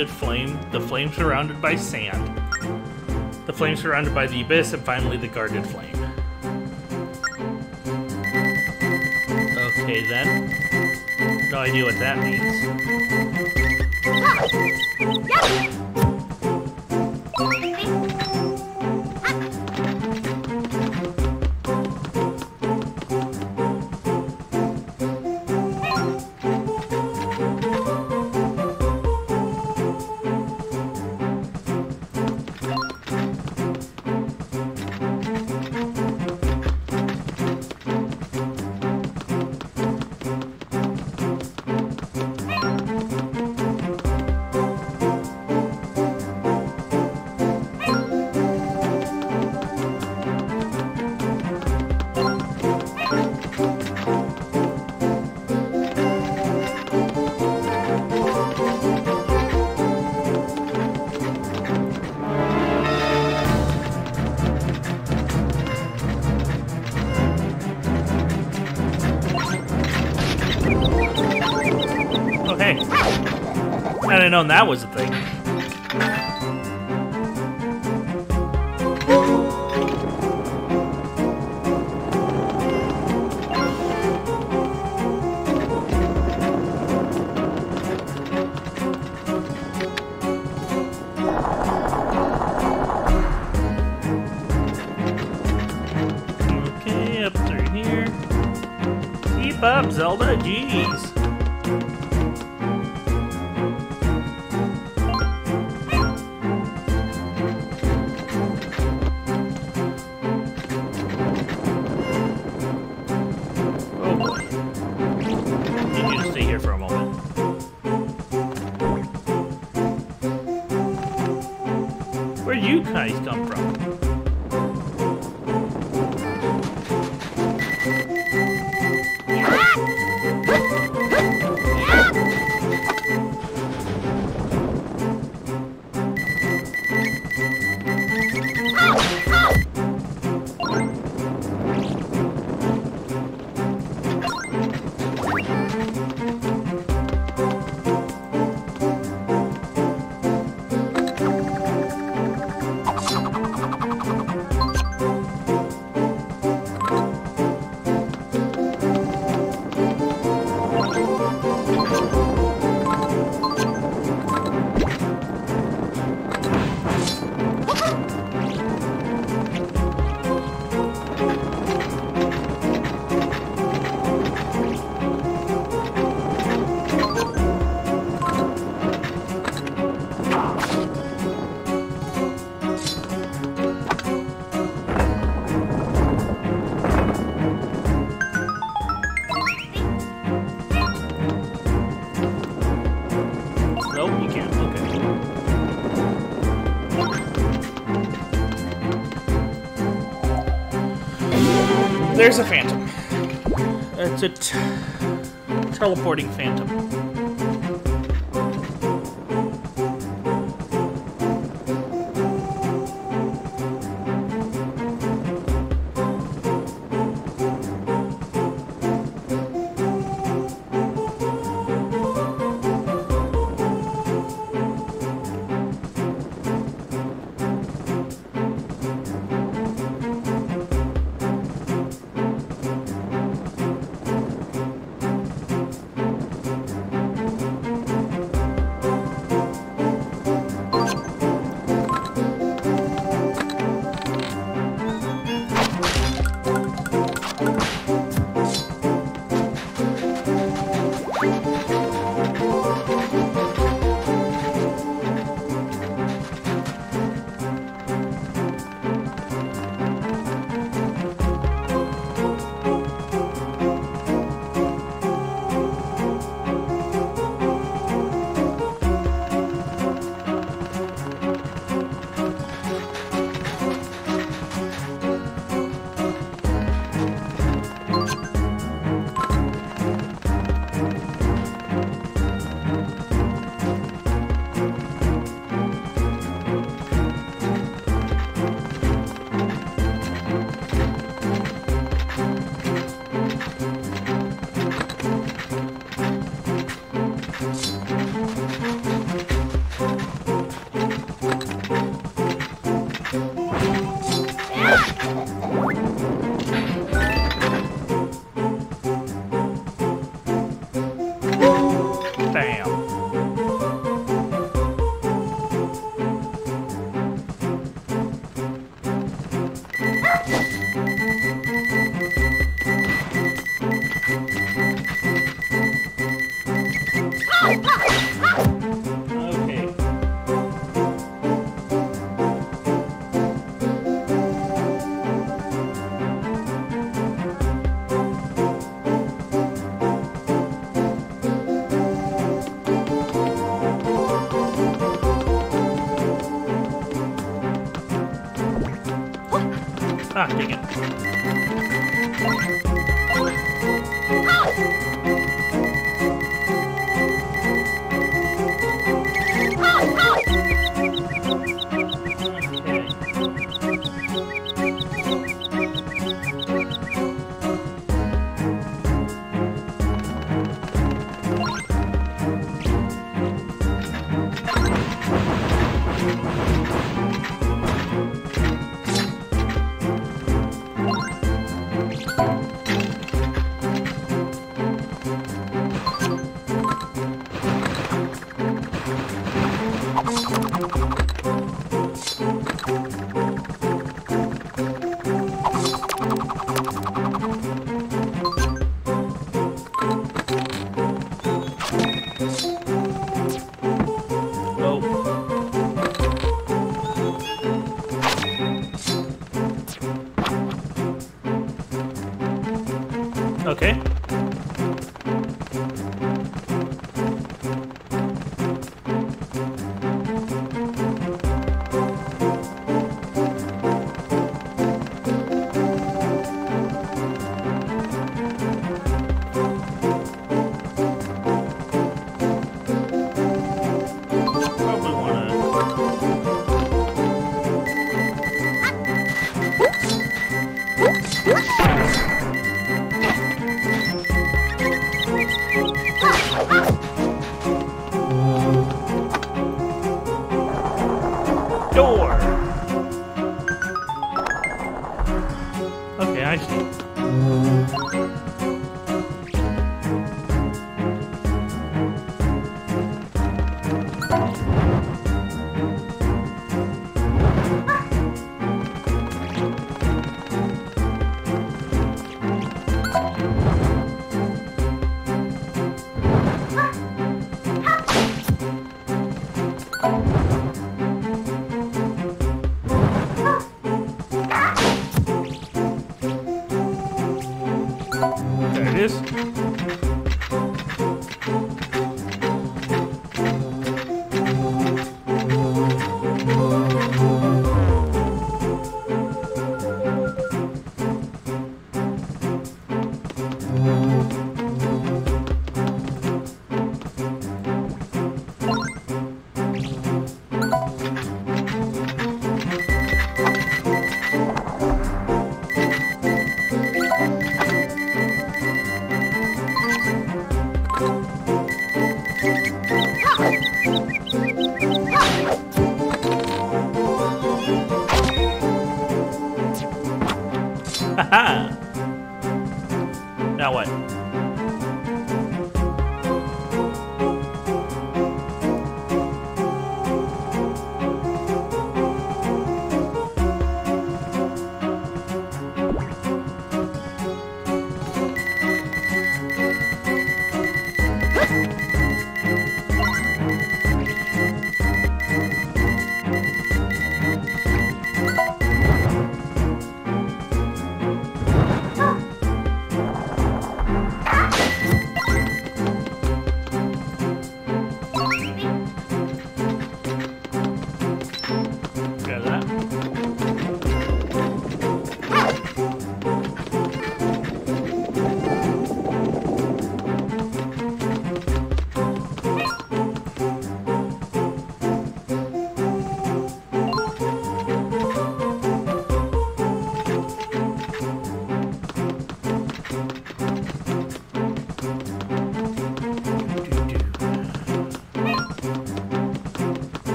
Undefended flame, the flame surrounded by sand, the flame surrounded by the abyss, and finally the guarded flame. Okay then. No idea what that means. I didn't that was a thing. Okay, up through here. Keep up, Zelda. Jeez. There's a phantom. It's a teleporting phantom.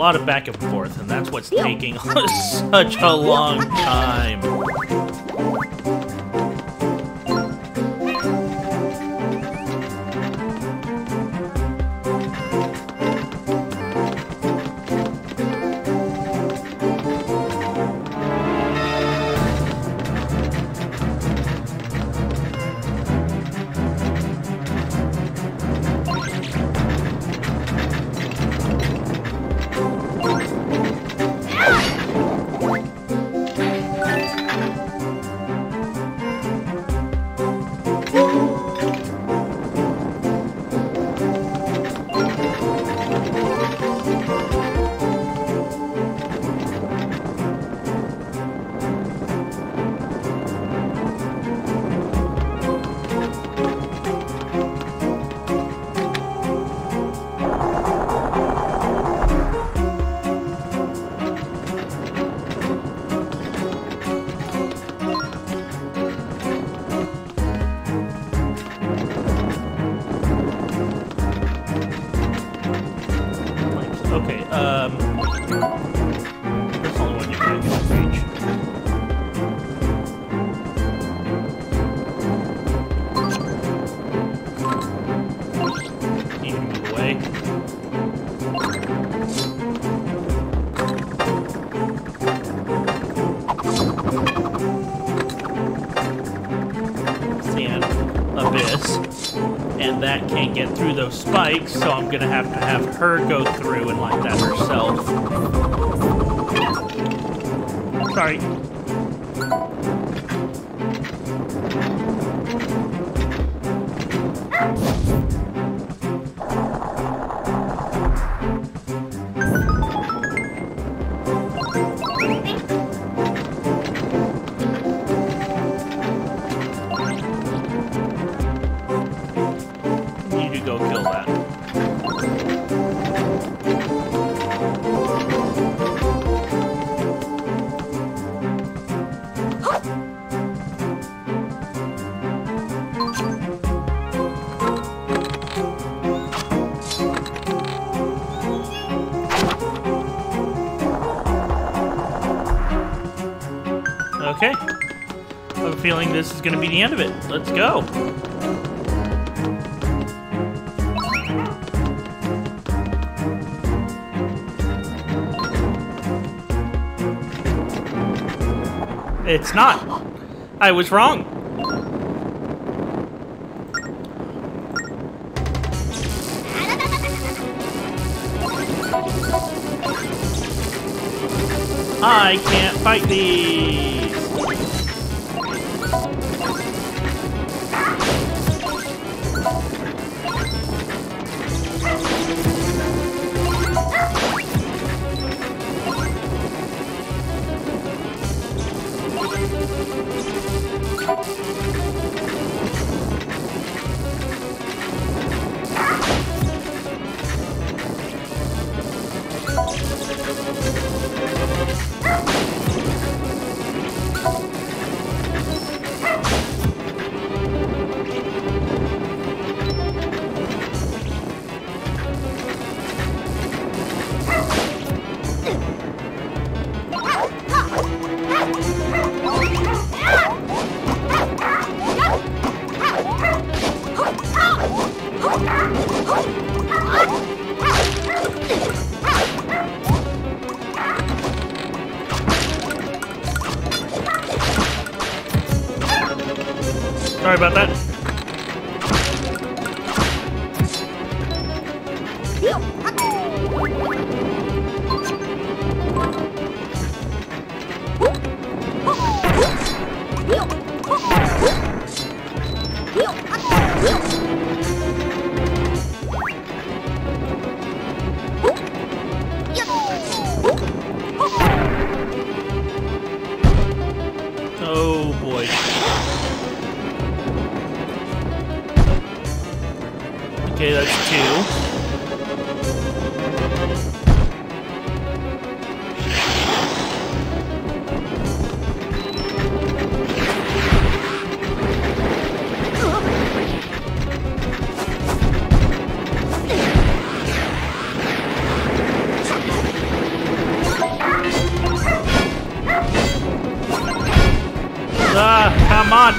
Lot of back and forth, and that's what's taking (laughs) such a long time. Through those spikes, so I'm gonna have to have her go through and like that herself. Sorry. Feeling this is going to be the end of it. Let's go. It's not. I was wrong. I can't fight these.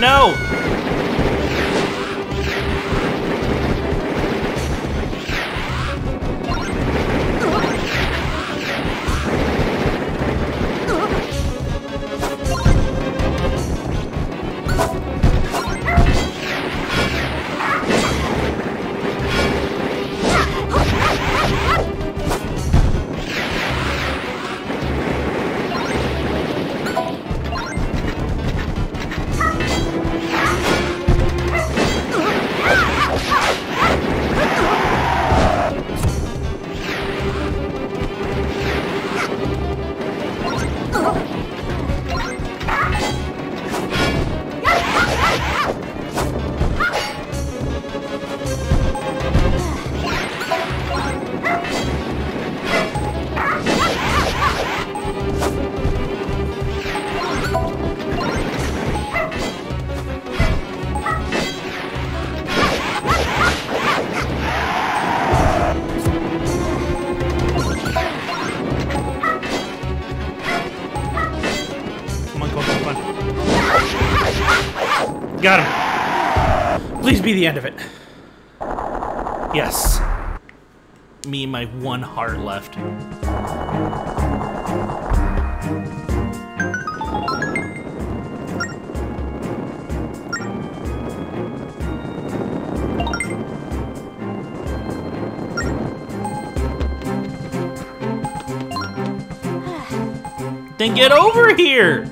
No! Be the end of it. Yes. Me and my one heart left. Then get over here!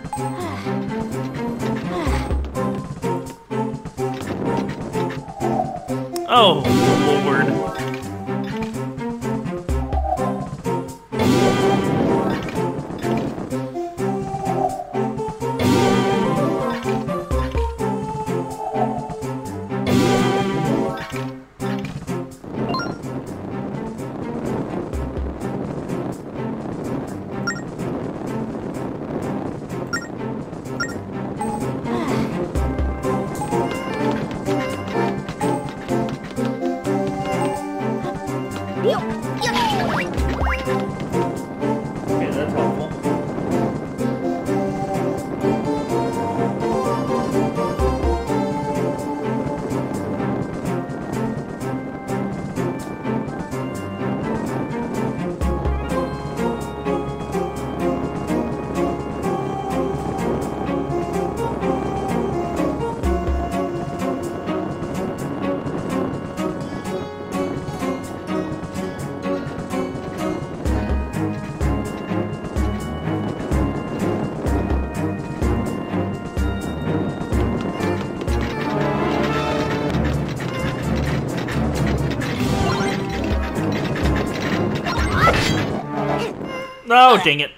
Oh, no, dang it.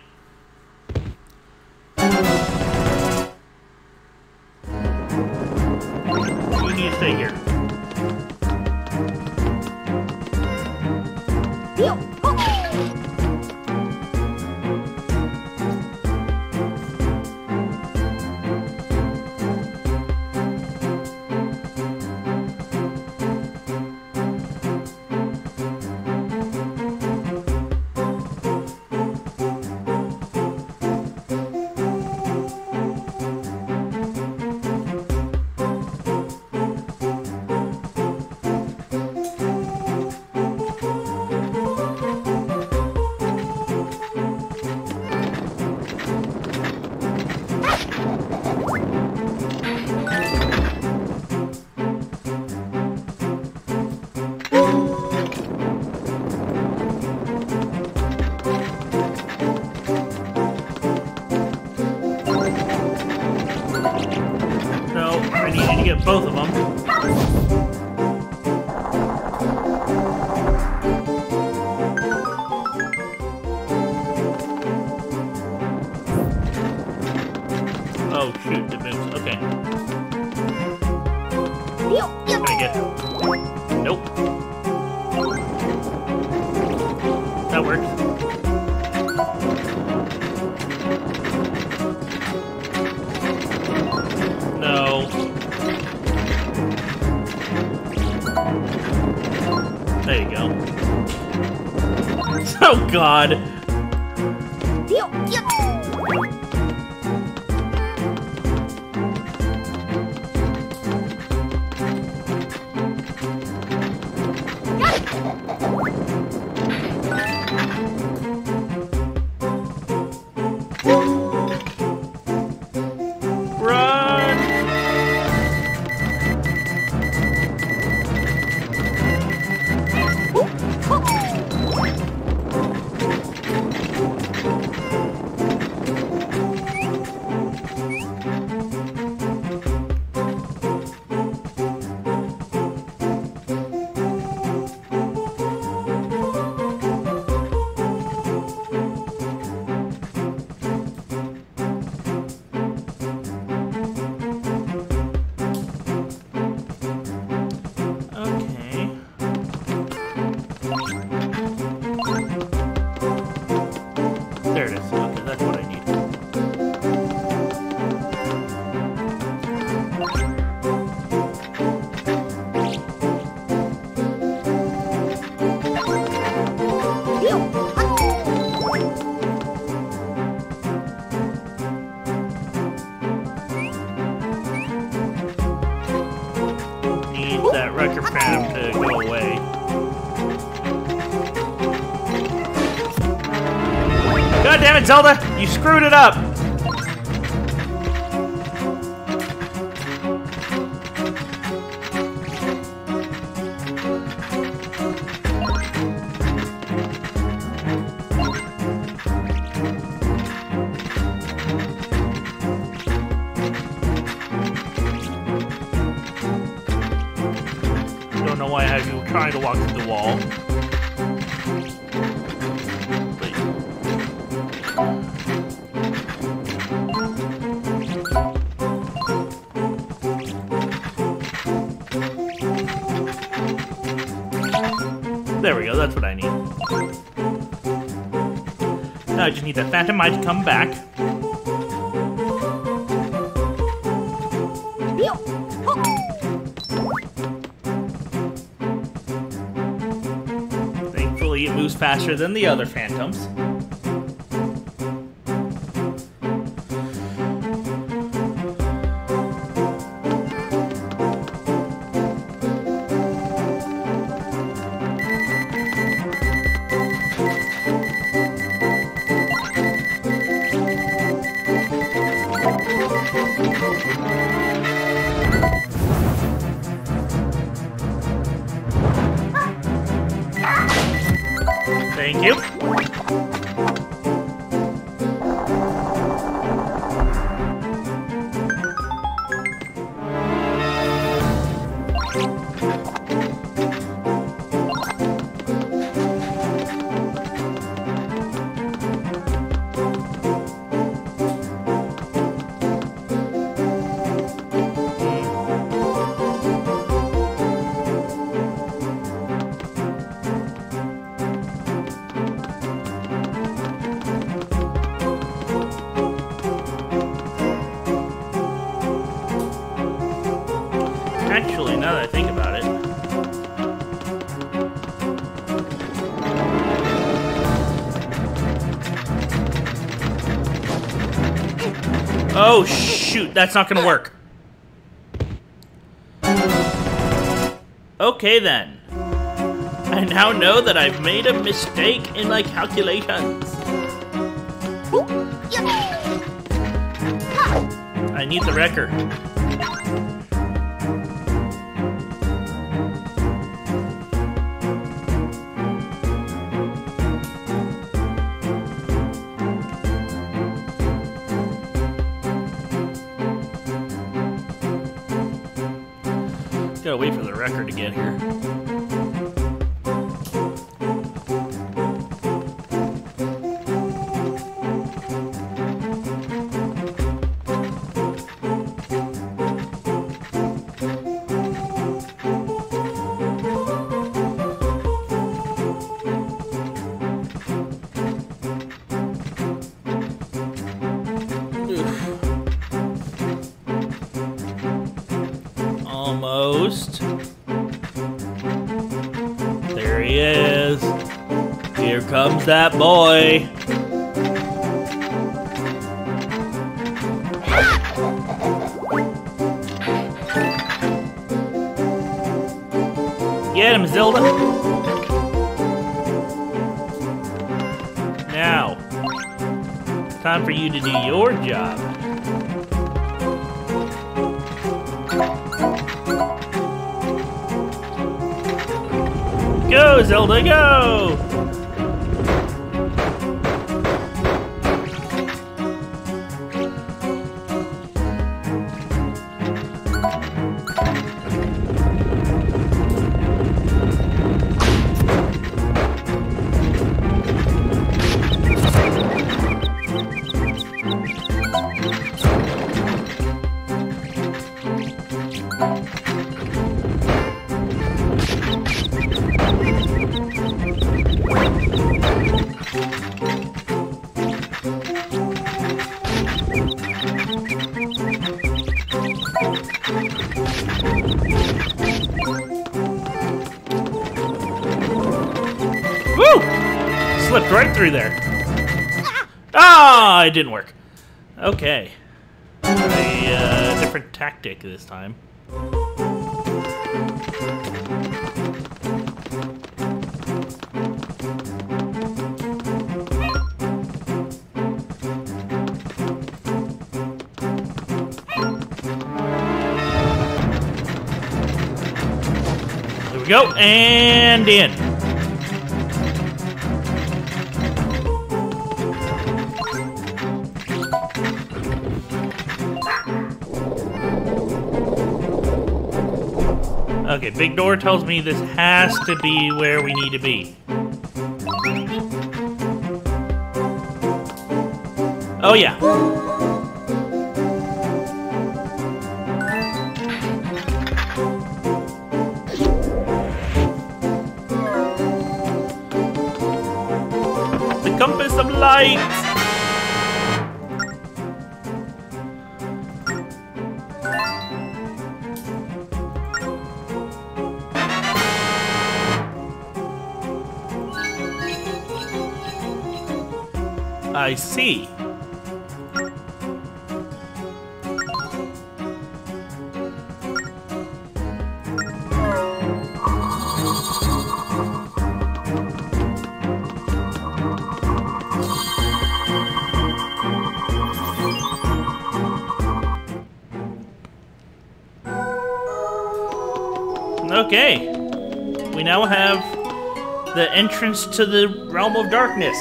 Zelda! You screwed it up! Just need the Phantom Eye to come back. Thankfully, it moves faster than the other Phantoms. Oh, shoot, that's not gonna work. Okay then. I now know that I've made a mistake in my calculations. I need the wrecker. Record get here. That boy. Through there. Ah, it didn't work. Okay. A uh, different tactic this time. Go, and in. Door tells me this has to be where we need to be. Oh yeah. Entrance to the Realm of Darkness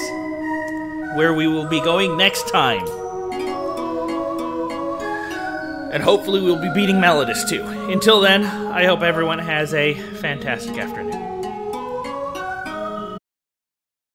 where we will be going next time. And hopefully we'll be beating Malladus too. Until then, I hope everyone has a fantastic afternoon.